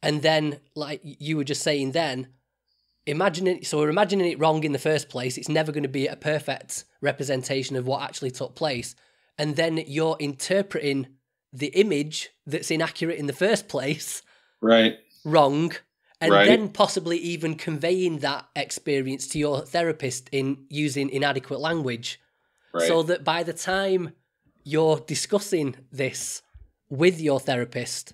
and then like you were just saying then imagining so we're imagining it wrong in the first place it's never going to be a perfect representation of what actually took place and then you're interpreting the image that's inaccurate in the first place Right. wrong and Right. then possibly even conveying that experience to your therapist in using inadequate language Right. so that by the time you're discussing this with your therapist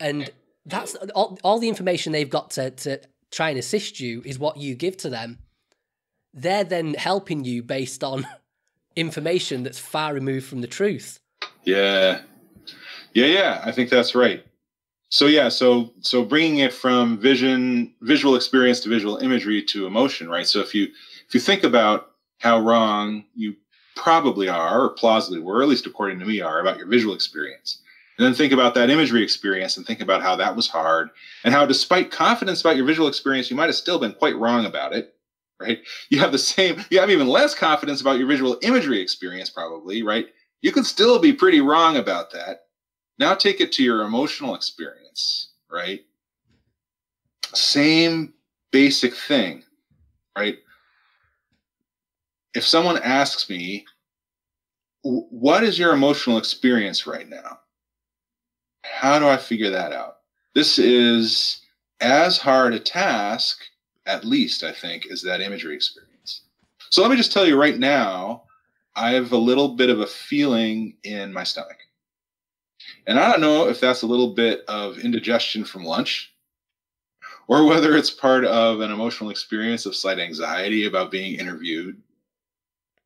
and that's all, all the information they've got to, to try and assist you is what you give to them they're then helping you based on information that's far removed from the truth Yeah. Yeah, yeah, I think that's right. So yeah, so so bringing it from vision visual experience to visual imagery to emotion, right? So if you if you think about how wrong you probably are or plausibly were, at least according to me are about your visual experience. And then think about that imagery experience and think about how that was hard and how despite confidence about your visual experience, you might have still been quite wrong about it, right? You have the same you have even less confidence about your visual imagery experience probably, right? you could still be pretty wrong about that. Now take it to your emotional experience, right? Same basic thing, right? If someone asks me, what is your emotional experience right now? How do I figure that out? This is as hard a task, at least, I think, as that imagery experience. So let me just tell you right now, I have a little bit of a feeling in my stomach. And I don't know if that's a little bit of indigestion from lunch or whether it's part of an emotional experience of slight anxiety about being interviewed.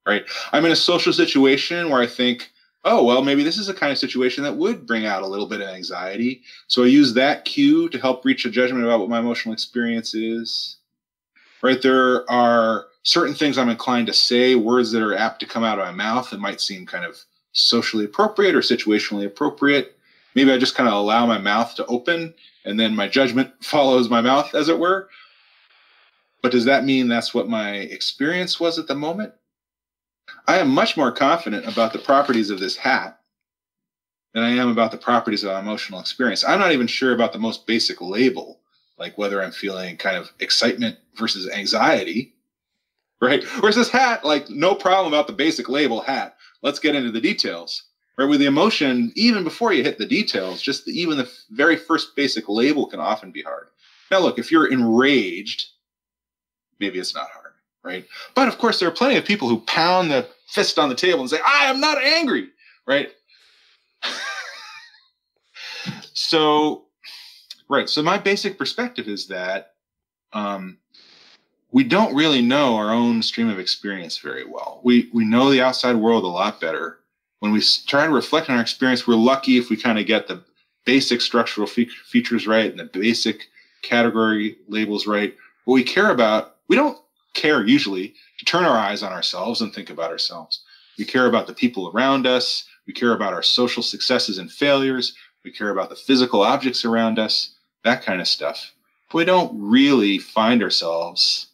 Right? I'm in a social situation where I think, oh, well, maybe this is a kind of situation that would bring out a little bit of anxiety. So I use that cue to help reach a judgment about what my emotional experience is. Right? There are certain things I'm inclined to say, words that are apt to come out of my mouth that might seem kind of socially appropriate or situationally appropriate. Maybe I just kind of allow my mouth to open and then my judgment follows my mouth, as it were. But does that mean that's what my experience was at the moment? I am much more confident about the properties of this hat than I am about the properties of emotional experience. I'm not even sure about the most basic label, like whether I'm feeling kind of excitement versus anxiety, right? Whereas this hat, like, no problem about the basic label hat. Let's get into the details. Right, with the emotion, even before you hit the details, just the, even the very first basic label can often be hard. Now, look, if you're enraged, maybe it's not hard, right? But of course, there are plenty of people who pound the fist on the table and say, I am not angry, right? so, right. So, my basic perspective is that um, we don't really know our own stream of experience very well. We, we know the outside world a lot better when we try to reflect on our experience, we're lucky if we kind of get the basic structural fe- features right and the basic category labels right. What we care about, we don't care usually to turn our eyes on ourselves and think about ourselves. We care about the people around us. We care about our social successes and failures. We care about the physical objects around us, that kind of stuff. But we don't really find ourselves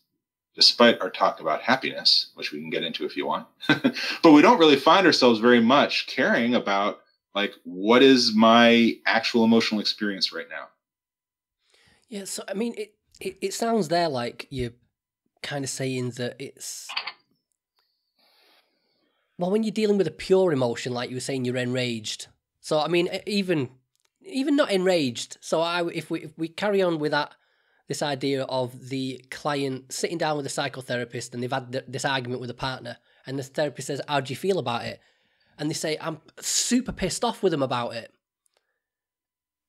despite our talk about happiness, which we can get into if you want. but we don't really find ourselves very much caring about like what is my actual emotional experience right now. Yeah, so I mean it it, it sounds there like you're kind of saying that it's well when you're dealing with a pure emotion like you were saying you're enraged. So I mean even even not enraged. So I if we if we carry on with that this idea of the client sitting down with a psychotherapist and they've had th- this argument with a partner, and the therapist says, How do you feel about it? And they say, I'm super pissed off with them about it.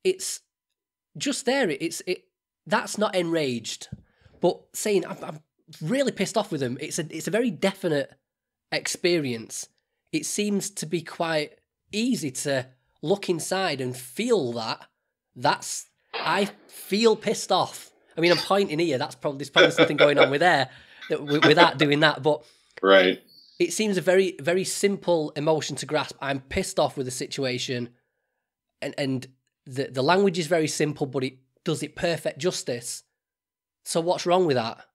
It's just there. It's it. That's not enraged, but saying I'm, I'm really pissed off with them. It's a it's a very definite experience. It seems to be quite easy to look inside and feel that. That's I feel pissed off. I mean, I'm pointing here. That's probably there's probably something going on with there that, with that doing that. But right, it seems a very very simple emotion to grasp. I'm pissed off with the situation, and and the the language is very simple, but it does it perfect justice. So what's wrong with that?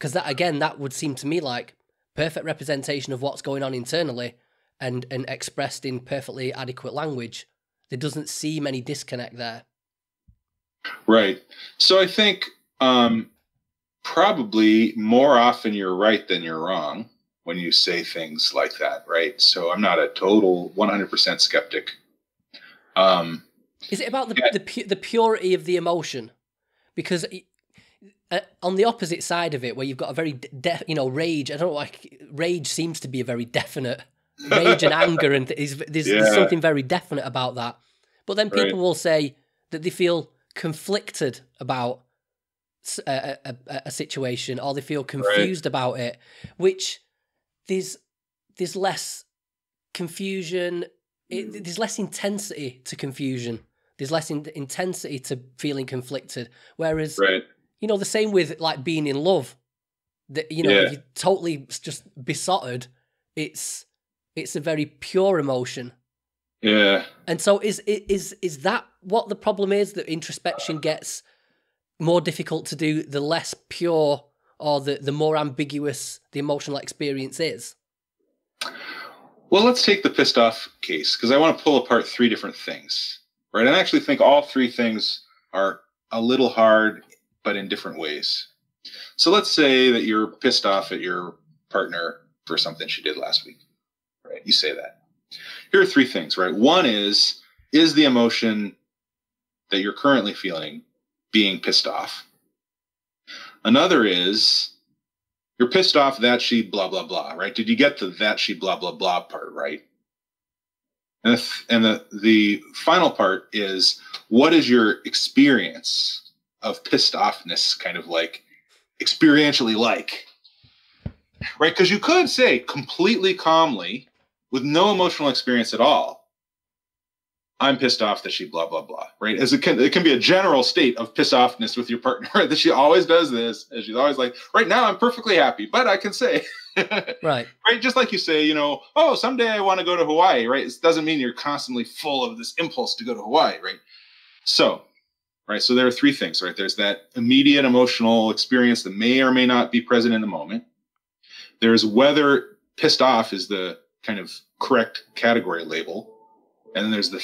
Because that again, that would seem to me like perfect representation of what's going on internally, and and expressed in perfectly adequate language. There doesn't seem any disconnect there. Right. So I think um, probably more often you're right than you're wrong when you say things like that, right? So I'm not a total 100% skeptic. Um, Is it about the, yeah. the, the purity of the emotion? Because uh, on the opposite side of it, where you've got a very, de- you know, rage. I don't know, like rage seems to be a very definite rage and anger, and th- there's, yeah. there's, something very definite about that. But then people right. will say that they feel conflicted about a, a, a situation or they feel confused right. about it, which there's there's less confusion. It, there's less intensity to confusion. There's less in, intensity to feeling conflicted. Whereas, right. You know, the same with like being in love. That you know, yeah. you're totally just besotted. It's it's a very pure emotion. Yeah. And so is is is that what the problem is that introspection gets more difficult to do the less pure or the, the more ambiguous the emotional experience is? Well, let's take the pissed off case because I want to pull apart three different things, right? I actually think all three things are a little hard, but in different ways. So let's say that you're pissed off at your partner for something she did last week, right? You say that. Here are three things, right? One is, is the emotion that you're currently feeling being pissed off. Another is you're pissed off that she blah blah blah, right? Did you get the that she blah blah blah part right? And the, and the the final part is what is your experience of pissed offness kind of like experientially like? Right? Because you could say completely calmly with no emotional experience at all, I'm pissed off that she blah blah blah, right? As it can it can be a general state of piss offness with your partner, right? That she always does this, and she's always like, right now I'm perfectly happy, but I can say, right, right, just like you say, you know, oh someday I want to go to Hawaii, right? It doesn't mean you're constantly full of this impulse to go to Hawaii, right? So, right, so there are three things, right? There's that immediate emotional experience that may or may not be present in the moment. There's whether pissed off is the kind of correct category label. And then there's the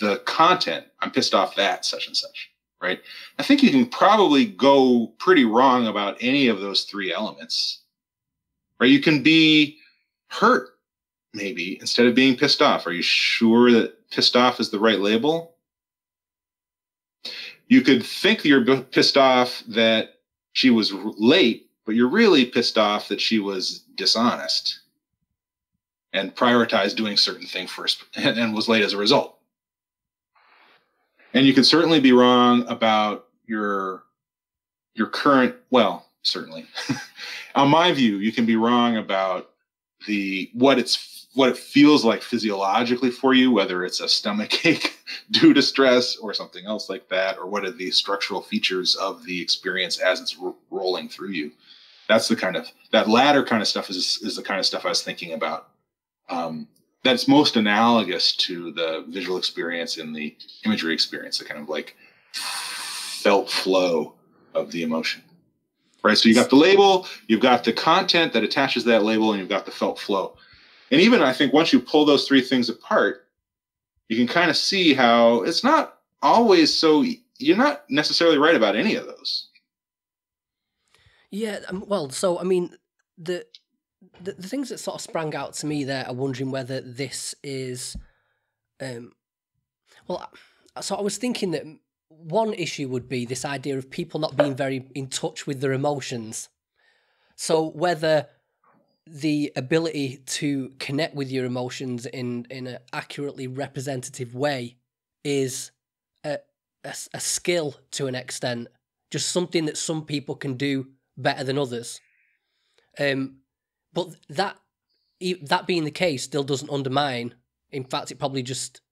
the content. I'm pissed off that such and such, right? I think you can probably go pretty wrong about any of those three elements. Right? You can be hurt maybe instead of being pissed off. Are you sure that pissed off is the right label? You could think you're pissed off that she was late, but you're really pissed off that she was dishonest and prioritized doing certain thing first and, and was late as a result. And you could certainly be wrong about your your current well, certainly. On my view, you can be wrong about the what it's what it feels like physiologically for you, whether it's a stomach ache due to stress or something else like that, or what are the structural features of the experience as it's ro- rolling through you. That's the kind of that latter kind of stuff is is the kind of stuff I was thinking about. Um, that's most analogous to the visual experience and the imagery experience, the kind of like felt flow of the emotion. Right. So you got the label, you've got the content that attaches that label, and you've got the felt flow and even I think once you pull those three things apart, you can kind of see how it's not always so. You're not necessarily right about any of those. Yeah, um, well, so I mean, the, the the things that sort of sprang out to me there are wondering whether this is, um, well, so I was thinking that one issue would be this idea of people not being very in touch with their emotions. So whether the ability to connect with your emotions in in an accurately representative way is a, a, a skill to an extent just something that some people can do better than others um but that that being the case still doesn't undermine in fact it probably just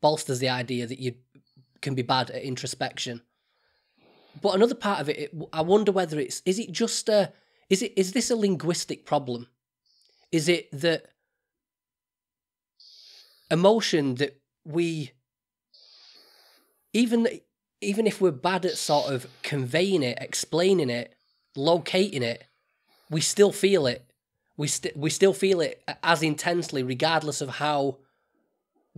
bolsters the idea that you can be bad at introspection but another part of it, it i wonder whether it's is it just a is it is this a linguistic problem is it that emotion that we even even if we're bad at sort of conveying it, explaining it, locating it, we still feel it. We st- we still feel it as intensely, regardless of how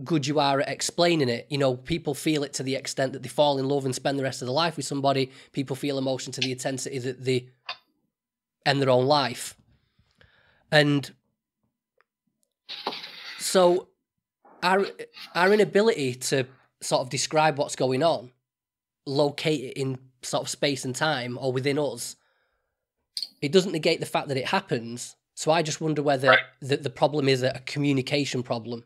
good you are at explaining it. You know, people feel it to the extent that they fall in love and spend the rest of their life with somebody. People feel emotion to the intensity that they end their own life. And so our our inability to sort of describe what's going on, locate it in sort of space and time or within us, it doesn't negate the fact that it happens. So I just wonder whether right. the, the problem is a communication problem.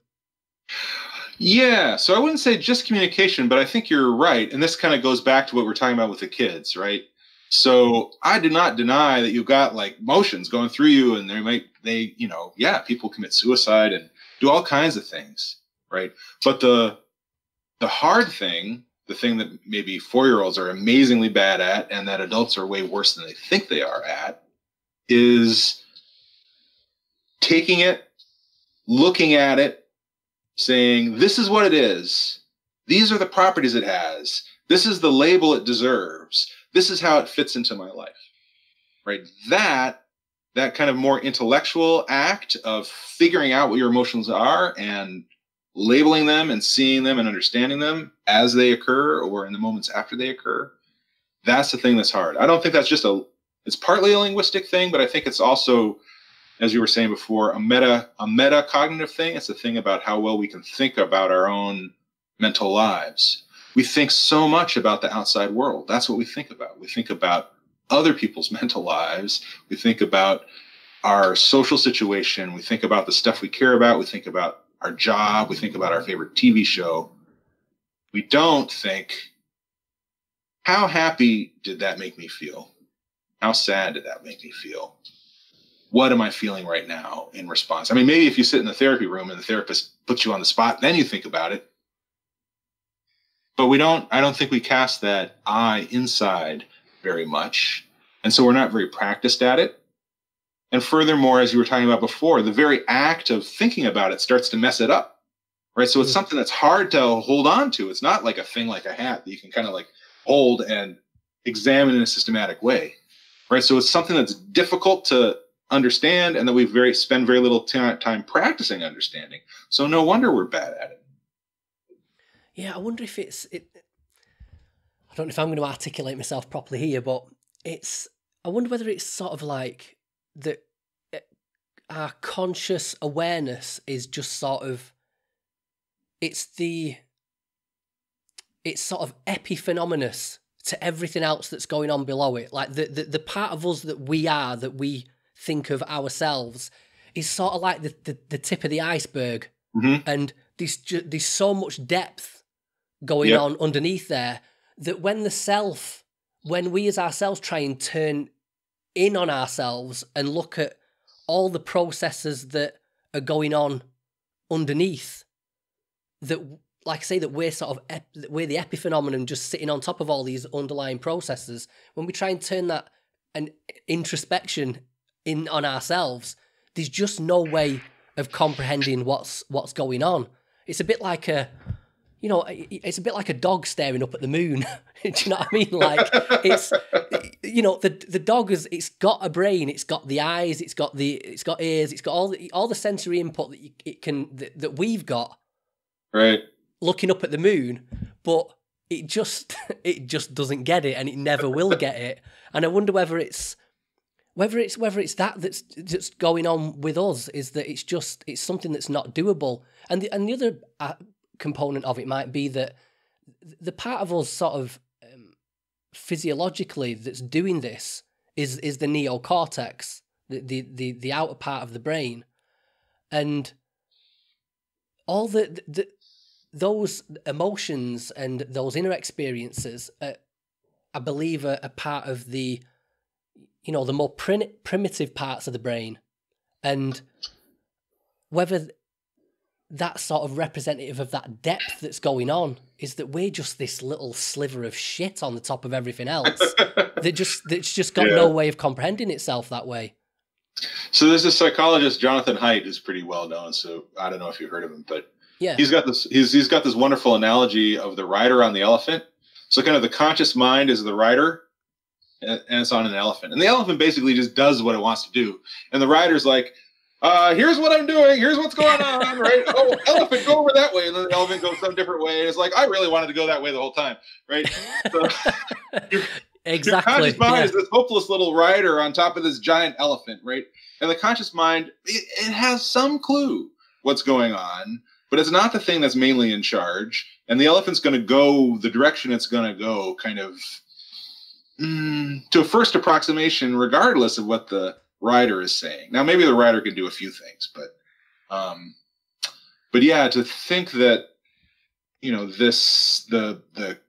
Yeah, so I wouldn't say just communication, but I think you're right. And this kind of goes back to what we're talking about with the kids, right? So mm-hmm. I do not deny that you've got like motions going through you, and they might they you know yeah people commit suicide and do all kinds of things, right? But the the hard thing, the thing that maybe four year olds are amazingly bad at, and that adults are way worse than they think they are at, is taking it, looking at it, saying this is what it is. These are the properties it has. This is the label it deserves this is how it fits into my life right that that kind of more intellectual act of figuring out what your emotions are and labeling them and seeing them and understanding them as they occur or in the moments after they occur that's the thing that's hard i don't think that's just a it's partly a linguistic thing but i think it's also as you were saying before a meta a meta cognitive thing it's a thing about how well we can think about our own mental lives we think so much about the outside world. That's what we think about. We think about other people's mental lives. We think about our social situation. We think about the stuff we care about. We think about our job. We think about our favorite TV show. We don't think, how happy did that make me feel? How sad did that make me feel? What am I feeling right now in response? I mean, maybe if you sit in the therapy room and the therapist puts you on the spot, then you think about it. But we don't i don't think we cast that eye inside very much. And so we're not very practiced at it. And furthermore as you were talking about before the very act of thinking about it starts to mess it up right? So it's mm-hmm. something that's hard to hold on to. It's not like a thing like a hat that you can kind of like hold and examine in a systematic way right? So it's something that's difficult to understand and that we very spend very little time practicing understanding. So no wonder we're bad at it. Yeah, I wonder if it's it. I don't know if I'm going to articulate myself properly here, but it's. I wonder whether it's sort of like that. eh, Our conscious awareness is just sort of. It's the. It's sort of epiphenomenous to everything else that's going on below it. Like the, the, the part of us that we are, that we think of ourselves, is sort of like the, the, the tip of the iceberg. Mhm. And there's, there's so much depth going Yep. on underneath there that when the self, when we as ourselves try and turn in on ourselves and look at all the processes that are going on underneath, that, like I say, that we're sort of, ep- we're the epiphenomenon just sitting on top of all these underlying processes, when we try and turn that an introspection in on ourselves, there's just no way of comprehending what's what's going on. It's a bit like a, you know, it's a bit like a dog staring up at the moon. Do you know what I mean? Like it's, you know, the the dog has it's got a brain, it's got the eyes, it's got the it's got ears, it's got all the all the sensory input that you, it can that, that we've got right. looking up at the moon, but it just it just doesn't get it and it never will get it. And I wonder whether it's whether it's whether it's that that's that's going on with us is that it's just it's something that's not doable. And the and the other uh, component of it might be that the part of us sort of um, physiologically that's doing this is is the neocortex, the, the the the outer part of the brain, and all the, the those emotions and those inner experiences, uh, I believe, are a part of the, you know, the more prim- primitive parts of the brain, and whether that's sort of representative of that depth that's going on is that we're just this little sliver of shit on the top of everything else that just that's just got Yeah. no way of comprehending itself that way. So there's this psychologist, Jonathan Haidt, who's pretty well known. So I don't know if you've heard of him, but Yeah, he's got this he's he's got this wonderful analogy of the rider on the elephant. So kind of the conscious mind is the rider, and it's on an elephant, and the elephant basically just does what it wants to do, and the rider's like. Uh, here's what I'm doing. Here's what's going on, right? Oh, elephant, go over that way, and then the elephant goes some different way. And it's like I really wanted to go that way the whole time, right? So, Your exactly. conscious mind yeah. is this hopeless little rider on top of this giant elephant, right? And the conscious mind, it, it has some clue what's going on, but it's not the thing that's mainly in charge. And the elephant's going to go the direction it's going to go, kind of mm, to a first approximation, regardless of what the rider is saying. Now, maybe the rider can do a few things, but, um, but yeah, to think that you know this the the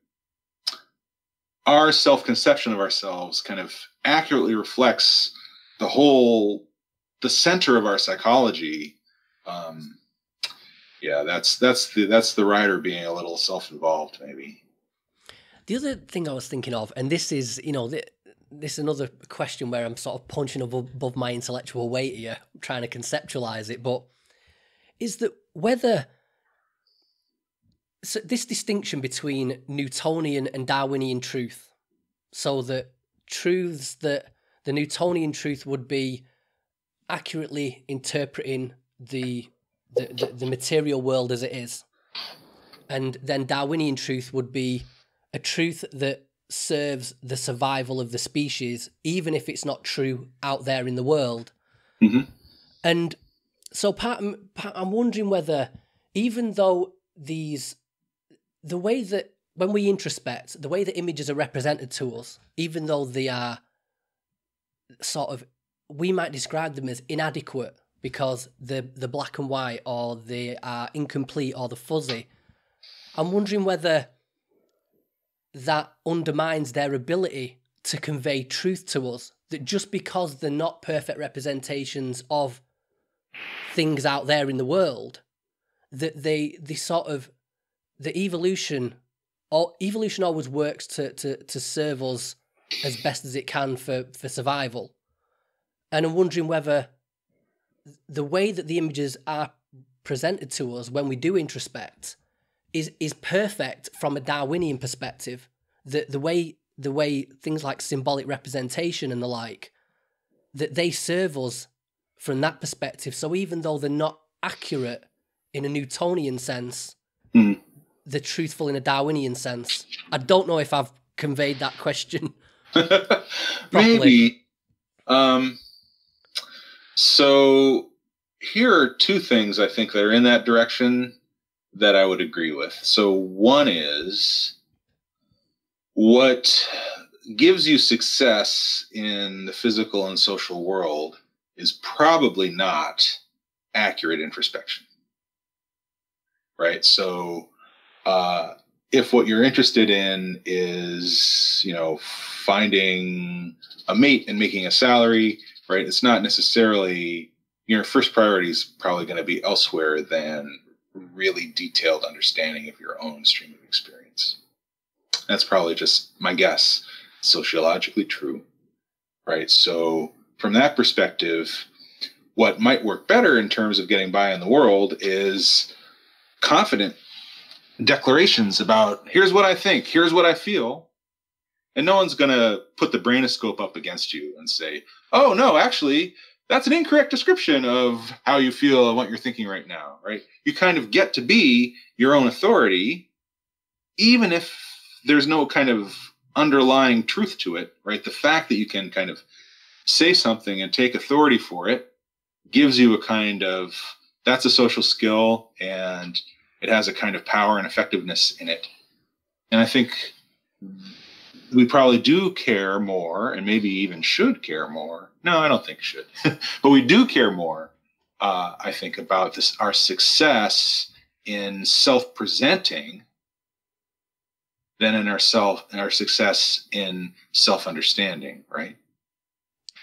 our self-conception of ourselves kind of accurately reflects the whole the center of our psychology um yeah that's that's the that's the rider being a little self-involved maybe The other thing I was thinking of, and this is, you know, th- this is another question where I'm sort of punching above, above my intellectual weight here, trying to conceptualize it, but is that whether so this distinction between Newtonian and Darwinian truth, so that truths that the Newtonian truth would be accurately interpreting the the, the, the material world as it is, and then Darwinian truth would be a truth that serves the survival of the species, even if it's not true out there in the world. Mhm. And so, Pat, part, I'm wondering whether, even though these, the way that when we introspect, the way that images are represented to us, even though they are sort of, we might describe them as inadequate because the the black and white or they are incomplete or the fuzzy. I'm wondering whether that undermines their ability to convey truth to us. That just because they're not perfect representations of things out there in the world, that they they sort of the evolution or evolution always works to to to serve us as best as it can for for survival. And I'm wondering whether the way that the images are presented to us when we do introspect is is perfect from a Darwinian perspective. The the way the way things like symbolic representation and the like that they serve us from that perspective. So even though they're not accurate in a Newtonian sense, Hmm. they're truthful in a Darwinian sense. I don't know if I've conveyed that question. Maybe. Um, so here are two things I think that are in that direction that I would agree with. So one is what gives you success in the physical and social world is probably not accurate introspection. Right? So uh, if what you're interested in is, you know, finding a mate and making a salary, right? It's not necessarily your first priority is probably going to be elsewhere than really detailed understanding of your own stream of experience. That's probably just my guess, sociologically true, right? So, from that perspective, what might work better in terms of getting by in the world is confident declarations about here's what I think, here's what I feel. And no one's going to put the brainoscope up against you and say, oh, no, actually, that's an incorrect description of how you feel and what you're thinking right now, right? You kind of get to be your own authority, even if there's no kind of underlying truth to it, right? The fact that you can kind of say something and take authority for it gives you a kind of that's a social skill and it has a kind of power and effectiveness in it. And I think we probably do care more and maybe even should care more. No, I don't think should, but we do care more. Uh, I think about this our success in self-presenting than in our self and our success in self-understanding, right?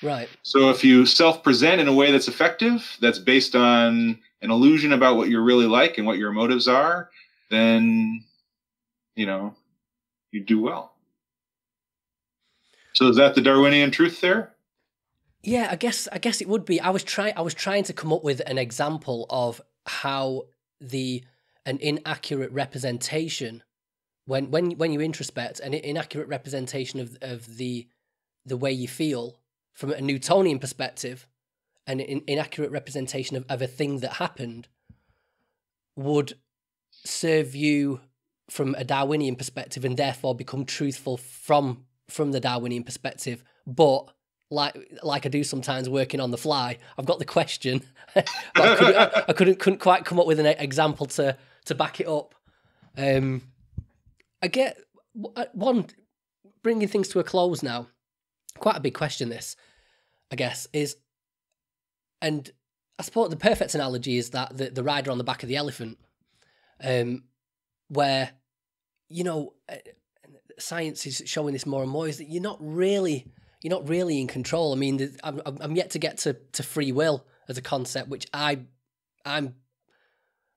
Right. So if you self-present in a way that's effective, that's based on an illusion about what you're really like and what your motives are, then you know you do well. So is that the Darwinian truth there? Yeah, I guess I guess it would be. I was trying I was trying to come up with an example of how the an inaccurate representation when when when you introspect an inaccurate representation of of the the way you feel from a Newtonian perspective, an in, inaccurate representation of, of a thing that happened would serve you from a Darwinian perspective and therefore become truthful from from the Darwinian perspective, but like like I do sometimes working on the fly, I've got the question, but I couldn't, I, I couldn't couldn't quite come up with an example to to back it up. Um, I get uh, one bringing things to a close now. Quite a big question. This, I guess, is, and I suppose the perfect analogy is that the the rider on the back of the elephant, um, where, you know, uh, science is showing this more and more is that you're not really you're not really in control. I mean, I'm I'm yet to get to to free will as a concept, which I I'm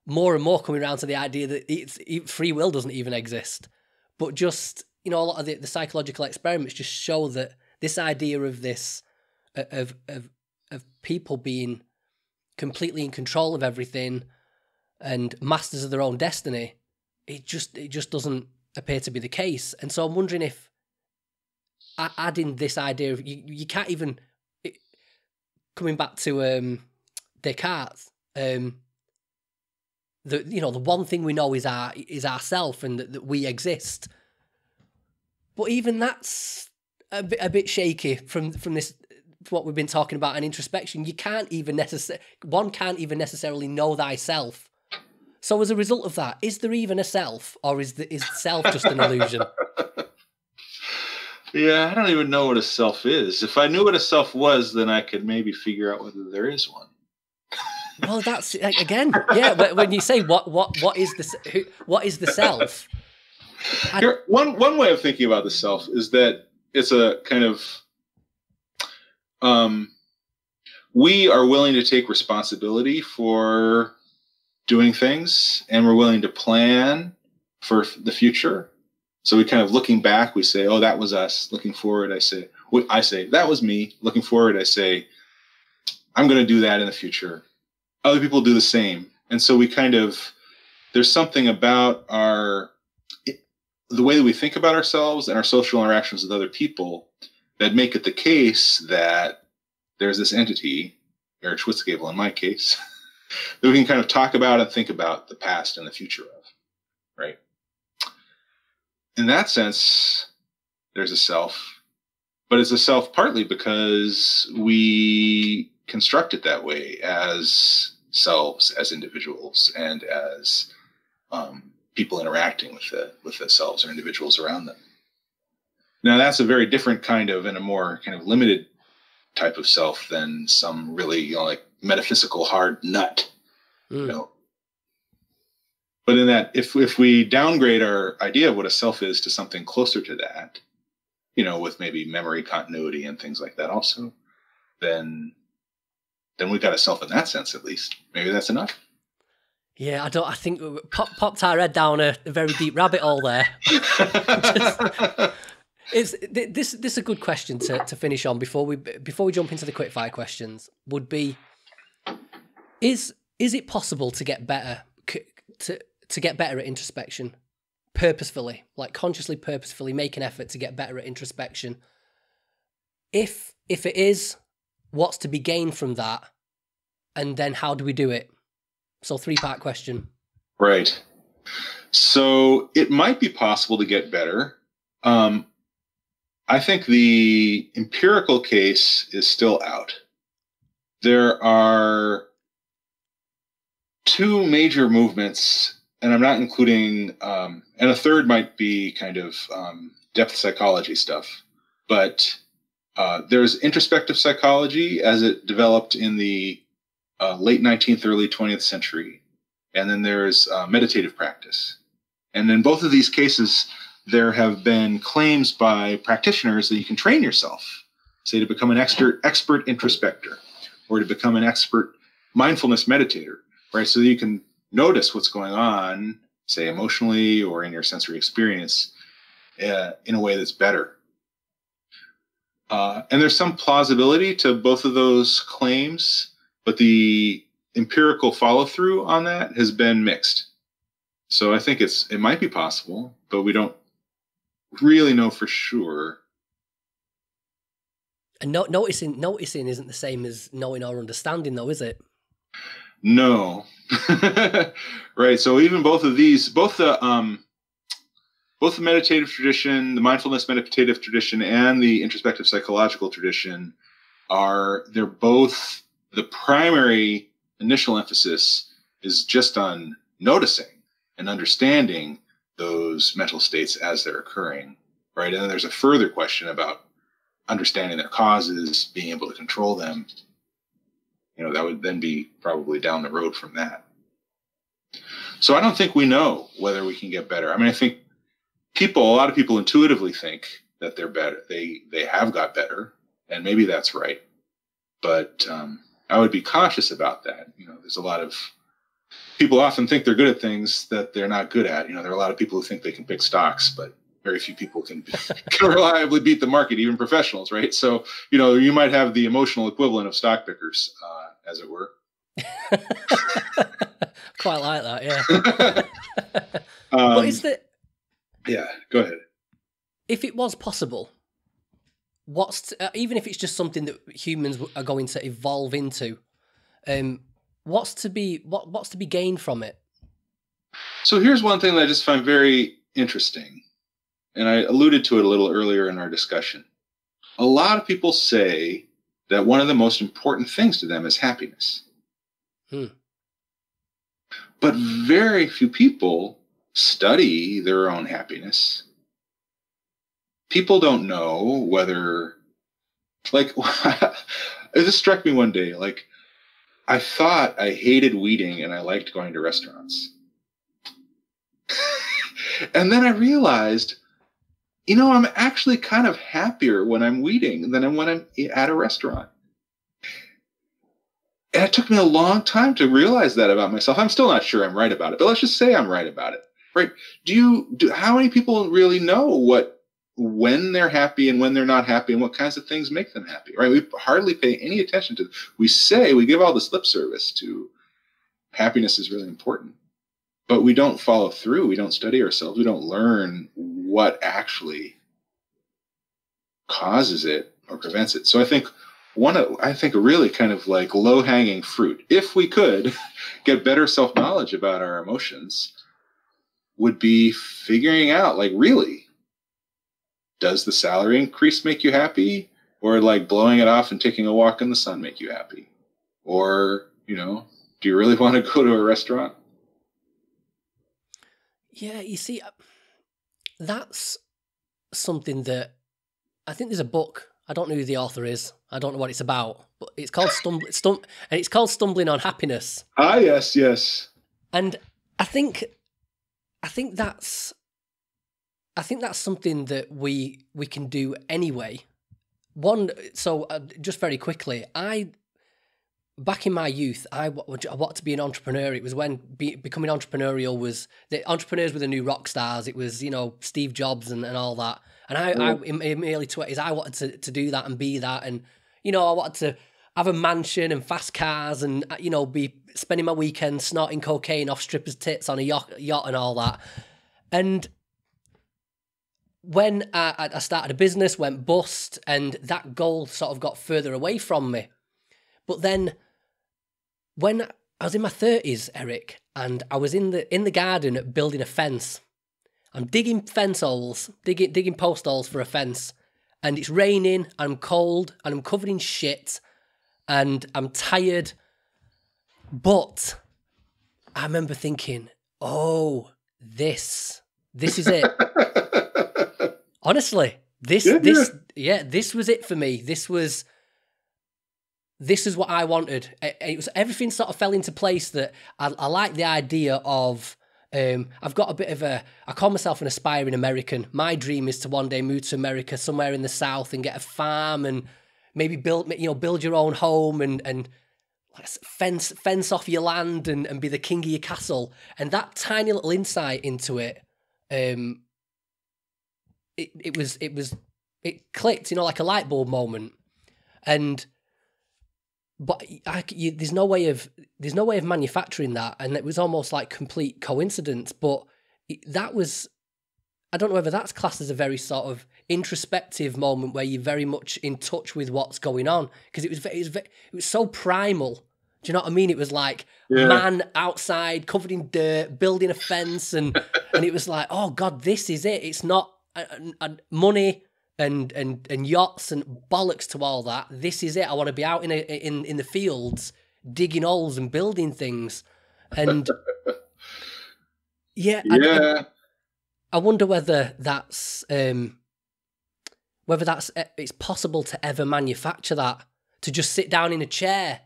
more and more coming around to the idea that it's free will doesn't even exist. But just you know, a lot of the, the psychological experiments just show that this idea of this of of of people being completely in control of everything and masters of their own destiny, it just it just doesn't appear to be the case. And so I'm wondering if adding this idea of you, you can't even it, coming back to um, Descartes, um, the you know the one thing we know is our is ourself and that, that we exist. But even that's a bit a bit shaky from from this what we've been talking about an introspection. You can't even necessarily one can't even necessarily know thyself. So as a result of that, is there even a self, or is the, is self just an illusion? Yeah, I don't even know what a self is. If I knew what a self was, then I could maybe figure out whether there is one. well, that's again, yeah. When you say what what what is the what is the self? Here, one one way of thinking about the self is that it's a kind of um, we are willing to take responsibility for doing things, and we're willing to plan for the future so we kind of looking back, we say, "Oh, that was us." Looking forward, I say, "I say that was me." Looking forward, I say, "I'm going to do that in the future." Other people do the same, and so we kind of there's something about our the way that we think about ourselves and our social interactions with other people that make it the case that there's this entity, Eric Schwitzgebel in my case, that we can kind of talk about and think about the past and the future of, right? In that sense, there's a self, but it's a self partly because we construct it that way as selves, as individuals, and as um, people interacting with the with themselves or individuals around them. Now that's a very different kind of and a more kind of limited type of self than some really you know, like metaphysical hard nut. Mm. You hmm. know. But in that, if if we downgrade our idea of what a self is to something closer to that, you know, with maybe memory continuity and things like that, also, then then we've got a self in that sense at least. Maybe that's enough. Yeah, I don't. I think pop, popped our head down a, a very deep rabbit hole there. Just, it's this. This is a good question to, to finish on before we before we jump into the quickfire questions. Would be is is it possible to get better to to get better at introspection purposefully, like consciously, purposefully make an effort to get better at introspection? If if it is, what's to be gained from that, and then how do we do it? So, three part question. Right. So, it might be possible to get better. Um, I think the empirical case is still out. There are two major movements, and I'm not including, um, and a third might be kind of um, depth psychology stuff, but uh, there's introspective psychology as it developed in the uh, late 19th, early 20th century. And then there's uh, meditative practice. And in both of these cases, there have been claims by practitioners that you can train yourself, say to become an expert, expert introspector or to become an expert mindfulness meditator, right? So you can notice what's going on, say emotionally or in your sensory experience, uh, in a way that's better. Uh, and there's some plausibility to both of those claims but the empirical follow through on that has been mixed. So I think it's it might be possible, but we don't really know for sure. And no, noticing noticing isn't the same as knowing or understanding, though, is it? No, right. So even both of these, both the um, both the meditative tradition, the mindfulness meditative tradition, and the introspective psychological tradition are they're both the primary initial emphasis is just on noticing and understanding those mental states as they're occurring, right? And then there's a further question about understanding their causes, being able to control them. You know, that would then be probably down the road from that. So I don't think we know whether we can get better. I mean, I think people, a lot of people intuitively think that they're better. They they have got better, and maybe that's right. But um, I would be cautious about that. You know, there's a lot of people often think they're good at things that they're not good at. You know, there are a lot of people who think they can pick stocks, but very few people can, can reliably beat the market, even professionals, right? So, you know, you might have the emotional equivalent of stock pickers, uh, as it were. Quite like that, yeah. um, but is that? Yeah, go ahead. If it was possible what's to, uh, even if it's just something that humans are going to evolve into um what's to be what what's to be gained from it so here's one thing that i just find very interesting and i alluded to it a little earlier in our discussion. A lot of people say that one of the most important things to them is happiness. Hmm. but very few people study their own happiness. People don't know whether like it just struck me one day like i thought i hated weeding and i liked going to restaurants. And then i realized you know i'm actually kind of happier when i'm weeding than when i'm at a restaurant. And it took me a long time to realize that about myself. I'm still not sure i'm right about it but let's just say i'm right about it right? Do you do how many people really know what when they're happy and when they're not happy and what kinds of things make them happy right? We hardly pay any attention to we say we give all this lip service to happiness is really important but we don't follow through. We don't study ourselves. We don't learn what actually causes it or prevents it. So i think one of I think a really kind of like low hanging fruit, if we could get better self knowledge about our emotions, would be figuring out like really, does the salary increase make you happy, or like blowing it off and taking a walk in the sun make you happy, or you know, do you really want to go to a restaurant? Yeah, you see, that's something that I think there's a book. I don't know who the author is. I don't know what it's about, but it's called Stumble, Stum- and it's called Stumbling on Happiness. Ah, yes, yes. And I think, I think that's, I think that's something that we we can do anyway. One, so uh, just very quickly, I back in my youth, I, I wanted to be an entrepreneur. It was when be, becoming entrepreneurial was the entrepreneurs were the new rock stars. It was you know Steve Jobs and, and all that. And I, I in, in my early twenties, I wanted to, to do that and be that. And you know, I wanted to have a mansion and fast cars and uh, you know be spending my weekends snorting cocaine off strippers' tits on a yacht, yacht and all that. And when I, I started a business, went bust, and that goal sort of got further away from me. But then when I was in my thirties, Eric, and I was in the in the garden building a fence. I'm digging fence holes, digging digging post holes for a fence, and it's raining, and I'm cold, and I'm covered in shit, and I'm tired. But I remember thinking, "Oh, this, this is it." Honestly, this, yeah, this, yeah. yeah, this was it for me. This was this is what I wanted. It, it, was everything sort of fell into place that I, I like the idea of. Um, I've got a bit of a. I call myself an aspiring American. My dream is to one day move to America, somewhere in the South, and get a farm and maybe build, you know, build your own home and and fence fence off your land and, and be the king of your castle. And that tiny little insight into it, um, it it was it was it clicked, you know, like a light bulb moment, and but I, you, there's no way of there's no way of manufacturing that, and it was almost like complete coincidence. But that was, I don't know whether that's classed as a very sort of introspective moment where you're very much in touch with what's going on because it was it was it was so primal. Do you know what I mean? It was like yeah. man outside covered in dirt, building a fence, and and it was like, oh god, this is it. It's not money and and and yachts and bollocks to all that. This is it. I want to be out in a, in in the fields digging holes and building things, and yeah, yeah. I, I, wonder whether that's um, whether that's eh, it's possible to ever manufacture that to just sit down in a chair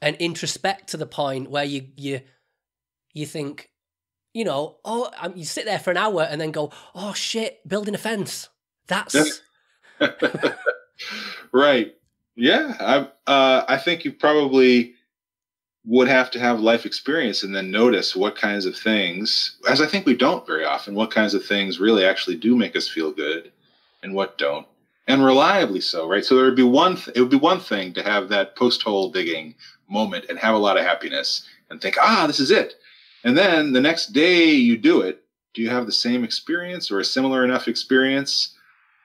and introspect to the point where you you you think you know oh you sit there for an hour and then go oh shit building a fence that's right. Yeah, I uh, I think you probably would have to have life experience and then notice what kinds of things, as I think we don't very often, what kinds of things really actually do make us feel good and what don't, and reliably so, right? So there would be one, th- it would be one thing to have that post hole digging moment and have a lot of happiness and think, ah, this is it. And then the next day you do it, do you have the same experience or a similar enough experience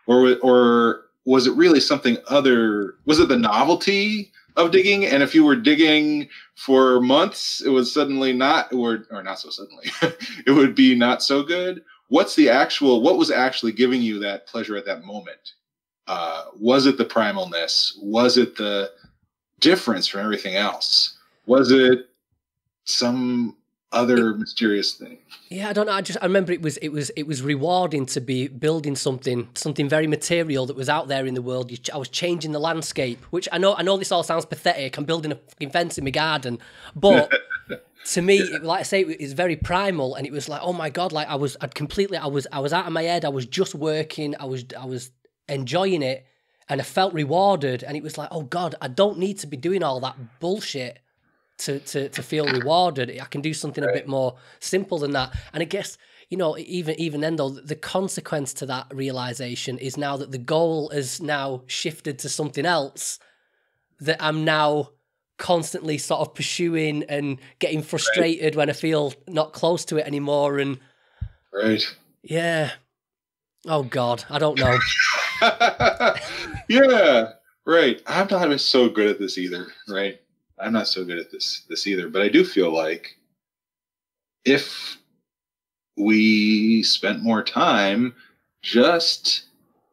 or or was it really something other? Was it the novelty of digging? And if you were digging for months, it was suddenly not, or or not so suddenly, it would be not so good. What's the actual? What was actually giving you that pleasure at that moment? Uh, was it the primalness? Was it the difference from everything else? Was it some other mysterious thing. Yeah, I don't know. I just I remember it was it was it was rewarding to be building something something very material that was out there in the world. You, I was changing the landscape, which I know I know this all sounds pathetic. I'm building a fucking fence in my garden, but to me, it, like I say, it's very primal, and it was like, oh my god, like I was I'd completely I was I was out of my head. I was just working. I was I was enjoying it, and I felt rewarded. And it was like, oh god, I don't need to be doing all that bullshit to to to feel rewarded. I can do something right. a bit more simple than that. And I guess you know even even then though the consequence to that realization is now that the goal has now shifted to something else that I'm now constantly sort of pursuing and getting frustrated right. when I feel not close to it anymore and right yeah oh god I don't know yeah Right. I'm not so good at this either, right? I'm not so good at this this either, but I do feel like if we spent more time just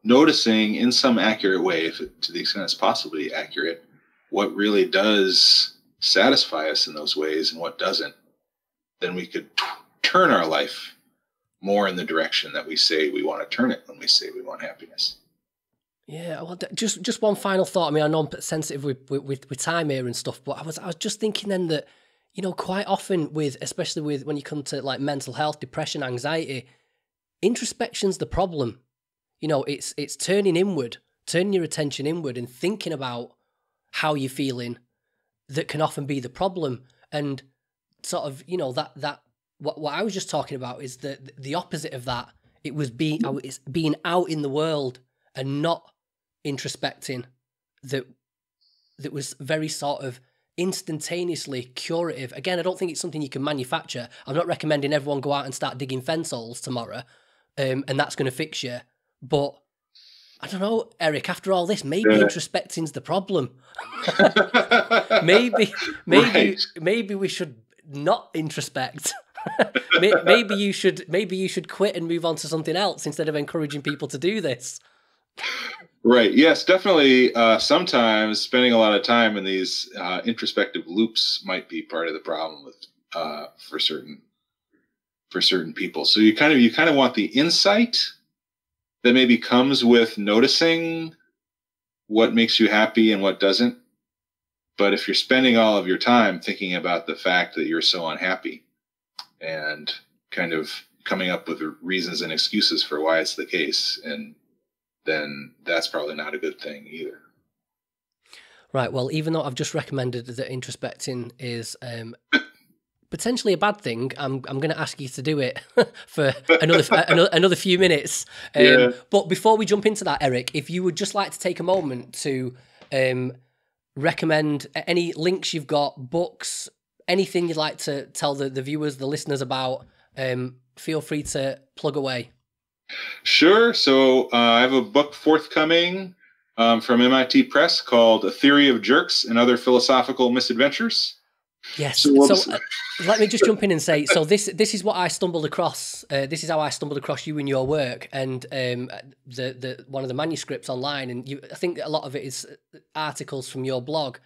noticing in some accurate way, if it, to the extent it's possibly accurate, what really does satisfy us in those ways and what doesn't, then we could t- turn our life more in the direction that we say we want to turn it when we say we want happiness. Yeah, well, just just one final thought. I mean, I know I'm sensitive with, with with time here and stuff, but I was I was just thinking then that you know quite often with especially with when you come to like mental health, depression, anxiety, introspection's the problem. You know, it's it's turning inward, turning your attention inward, and thinking about how you're feeling that can often be the problem. And sort of you know that that what what I was just talking about is the the opposite of that. It was being mm. it's being out in the world and not introspecting that that was very sort of instantaneously curative. Again, I don't think it's something you can manufacture. I'm not recommending everyone go out and start digging fence holes tomorrow, um, and that's going to fix you. But I don't know, Eric. After all this, maybe yeah. introspecting's the problem. maybe, maybe, right. maybe we should not introspect. maybe you should, maybe you should quit and move on to something else instead of encouraging people to do this. Right. Yes, definitely. Uh, sometimes spending a lot of time in these uh, introspective loops might be part of the problem with uh, for certain for certain people. So you kind of you kind of want the insight that maybe comes with noticing what makes you happy and what doesn't. But if you're spending all of your time thinking about the fact that you're so unhappy and kind of coming up with reasons and excuses for why it's the case and then that's probably not a good thing either. Right. Well, even though I've just recommended that introspecting is um, potentially a bad thing, I'm I'm going to ask you to do it for another, another another few minutes. Um, yeah. But before we jump into that, Eric, if you would just like to take a moment to um, recommend any links you've got, books, anything you'd like to tell the, the viewers, the listeners about, um, feel free to plug away. Sure. So uh, I have a book forthcoming um, from MIT Press called A Theory of Jerks and Other Philosophical Misadventures. Yes. So, so uh, let me just jump in and say, so this this is what I stumbled across. Uh, this is how I stumbled across you and your work, and um, the the one of the manuscripts online. And you, I think a lot of it is uh, articles from your blog.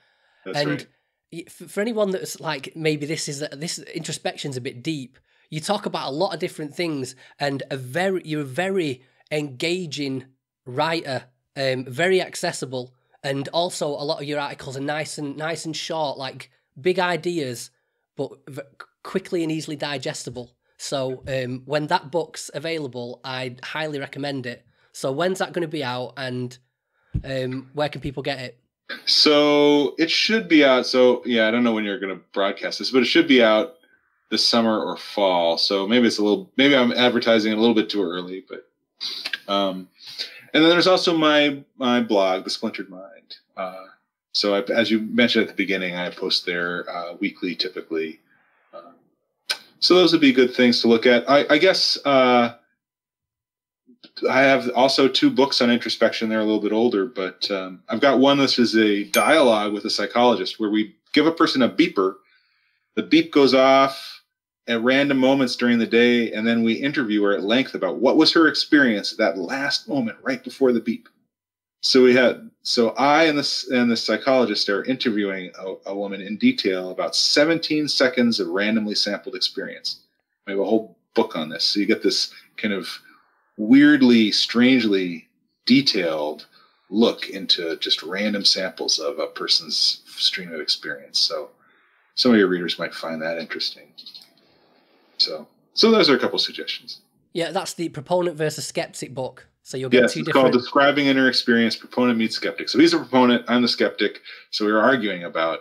That's and right. for anyone that's like, maybe this is this introspection's a bit deep you talk about a lot of different things and a very you're a very engaging writer um, very accessible and also a lot of your articles are nice and nice and short like big ideas but v- quickly and easily digestible. So um, when that book's available i highly recommend it. So when's that going to be out and um, where can people get it? So it should be out so yeah i don't know when you're going to broadcast this but it should be out this summer or fall. So maybe it's a little, maybe I'm advertising a little bit too early, but, um, and then there's also my, my blog, The Splintered Mind. Uh, so I, as you mentioned at the beginning, I post there uh, weekly, typically. Uh, so those would be good things to look at. I, I guess uh, I have also two books on introspection. They're a little bit older, but um, I've got one This is a dialogue with a psychologist where we give a person a beeper. The beep goes off at random moments during the day, and then we interview her at length about what was her experience that last moment right before the beep. So we had so I and the and the psychologist are interviewing a, a woman in detail about 17 seconds of randomly sampled experience. We have a whole book on this, so you get this kind of weirdly, strangely detailed look into just random samples of a person's stream of experience. So some of your readers might find that interesting. So, so those are a couple suggestions. Yeah, that's the proponent versus skeptic book. So you'll get yes, two it's different. called Describing Inner Experience: Proponent Meets Skeptic. So he's a proponent, I'm the skeptic. So we were arguing about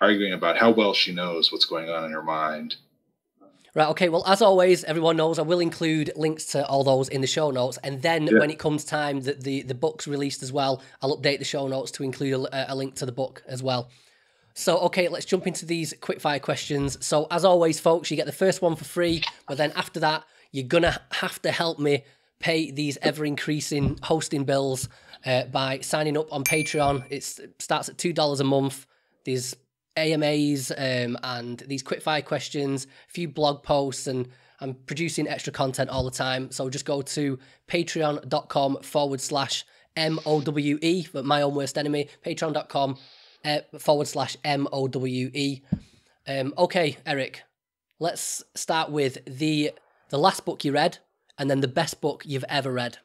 arguing about how well she knows what's going on in her mind. Right. Okay. Well, as always, everyone knows I will include links to all those in the show notes, and then yeah. when it comes time that the the book's released as well, I'll update the show notes to include a, a link to the book as well. So, okay, let's jump into these quickfire questions. So, as always, folks, you get the first one for free, but then after that, you're gonna have to help me pay these ever increasing hosting bills uh, by signing up on Patreon. It's, it starts at $2 a month. There's AMAs um, and these quickfire questions, a few blog posts, and I'm producing extra content all the time. So just go to patreon.com forward slash M-O-W-E, my own worst enemy, patreon.com uh, forward slash M-O-W-E. Um, okay, Eric, let's start with the the last book you read and then the best book you've ever read.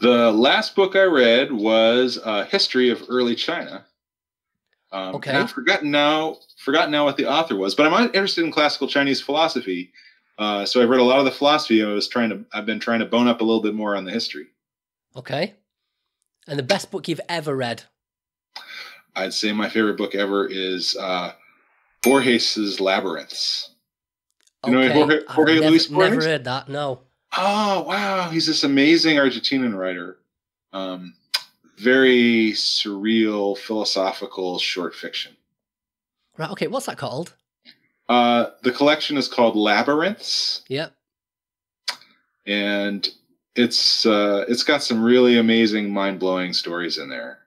The last book I read was a history of early China. Um, Okay. I've forgotten now, forgotten now what the author was, but I'm interested in classical Chinese philosophy. Uh, so I've read a lot of the philosophy. I was trying to, I've been trying to bone up a little bit more on the history. Okay. And the best book you've ever read. I'd say my favorite book ever is uh, Borges's Labyrinths. You know Okay. Jorge- I've Jorge never, Luis never Borges? heard that. No. Oh wow, he's this amazing Argentinian writer. Um, very surreal, philosophical short fiction. Right. Okay. What's that called? Uh, the collection is called Labyrinths, Yep. and it's uh, it's got some really amazing, mind blowing stories in there.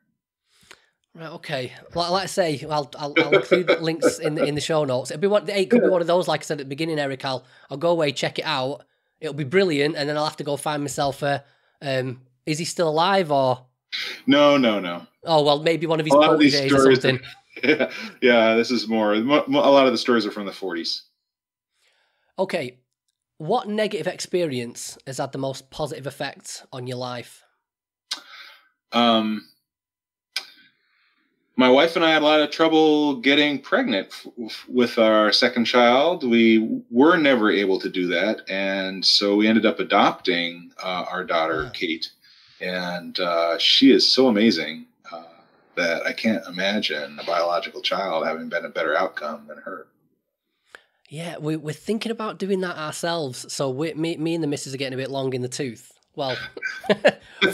Right. Okay. Like, like I say, I'll I'll, I'll include the links in the in the show notes. It'll be one. It could be one of those. Like I said at the beginning, Eric. I'll I'll go away, check it out. It'll be brilliant, and then I'll have to go find myself a. Um, is he still alive or? No, no, no. Oh well, maybe one of his A lot of these proteges or something. yeah, yeah, this is more. mo- mo- A lot of the stories are from the 40s. Okay. What negative experience has had the most positive effect on your life? Um, my wife and I had a lot of trouble getting pregnant f- with our second child. We were never able to do that, and so we ended up adopting uh, our daughter Wow. Kate, and uh, she is so amazing uh, that I can't imagine a biological child having been a better outcome than her. Yeah, we, we're thinking about doing that ourselves. So we, me, me and the missus are getting a bit long in the tooth. Well,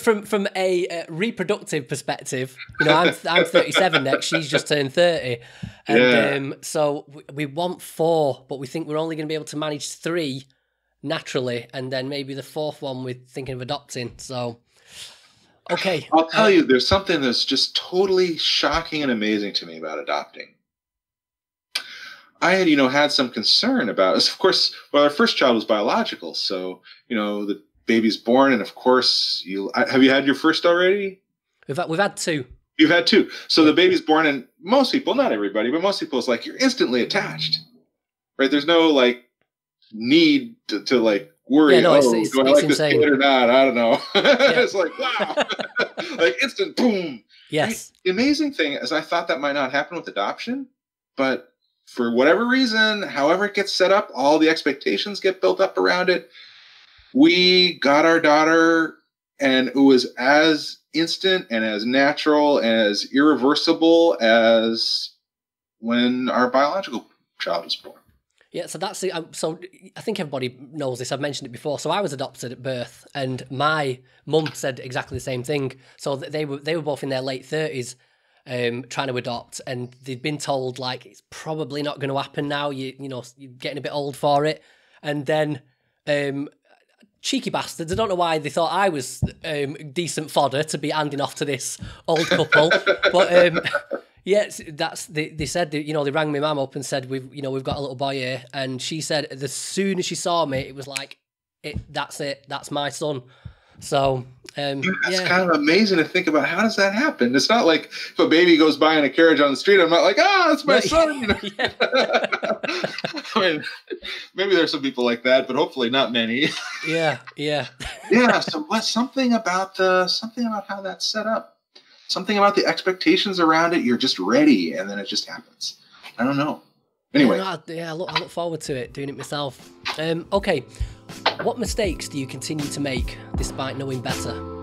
from from a uh, reproductive perspective, you know, I'm I'm 37 next. She's just turned 30, and Yeah. um, so we, we want four, but we think we're only going to be able to manage three naturally, and then maybe the fourth one we're thinking of adopting. So, okay, I'll tell uh, you, there's something that's just totally shocking and amazing to me about adopting. I had, you know, had some concern about Of course, well, our first child was biological, so you know the baby's born, and of course, you have you had your first already? we've had, we've had two. You've had two, so the baby's born, and most people, not everybody, but most people, it's like you're instantly attached, right? There's no like need to, to like worry. Yeah, no, oh, it's- do I it's like this kid or not? I don't know. it's like wow, like instant boom. Yes, The amazing thing is, I thought that might not happen with adoption, but for whatever reason, however it gets set up, all the expectations get built up around it. We got our daughter, and it was as instant and as natural, as irreversible as when our biological child was born. Yeah, so that's the. Um, so I think everybody knows this. I've mentioned it before. So I was adopted at birth, and my mum said exactly the same thing. So they were they were both in their late thirties, um, trying to adopt, and they'd been told like it's probably not going to happen now. You you know you're getting a bit old for it, and then. Um, Cheeky bastards! I don't know why they thought I was um, decent fodder to be handing off to this old couple, but um, Yes, that's they, they said you know they rang my mum up and said we've you know we've got a little boy here. And she said as soon as she saw me it was like it that's it. That's my son so um That's yeah kind of amazing to think about. How does that happen? It's not like if a baby goes by in a carriage on the street, I'm not like, ah, that's my Right. son. You know? I mean, maybe there's some people like that, but hopefully not many. yeah yeah yeah. So what? Something about the something about how that's set up. Something about the expectations around it. You're just ready, and then it just happens. I don't know. Anyway, yeah, no, I- yeah I, look, I look forward to it doing it myself um okay what mistakes do you continue to make despite knowing better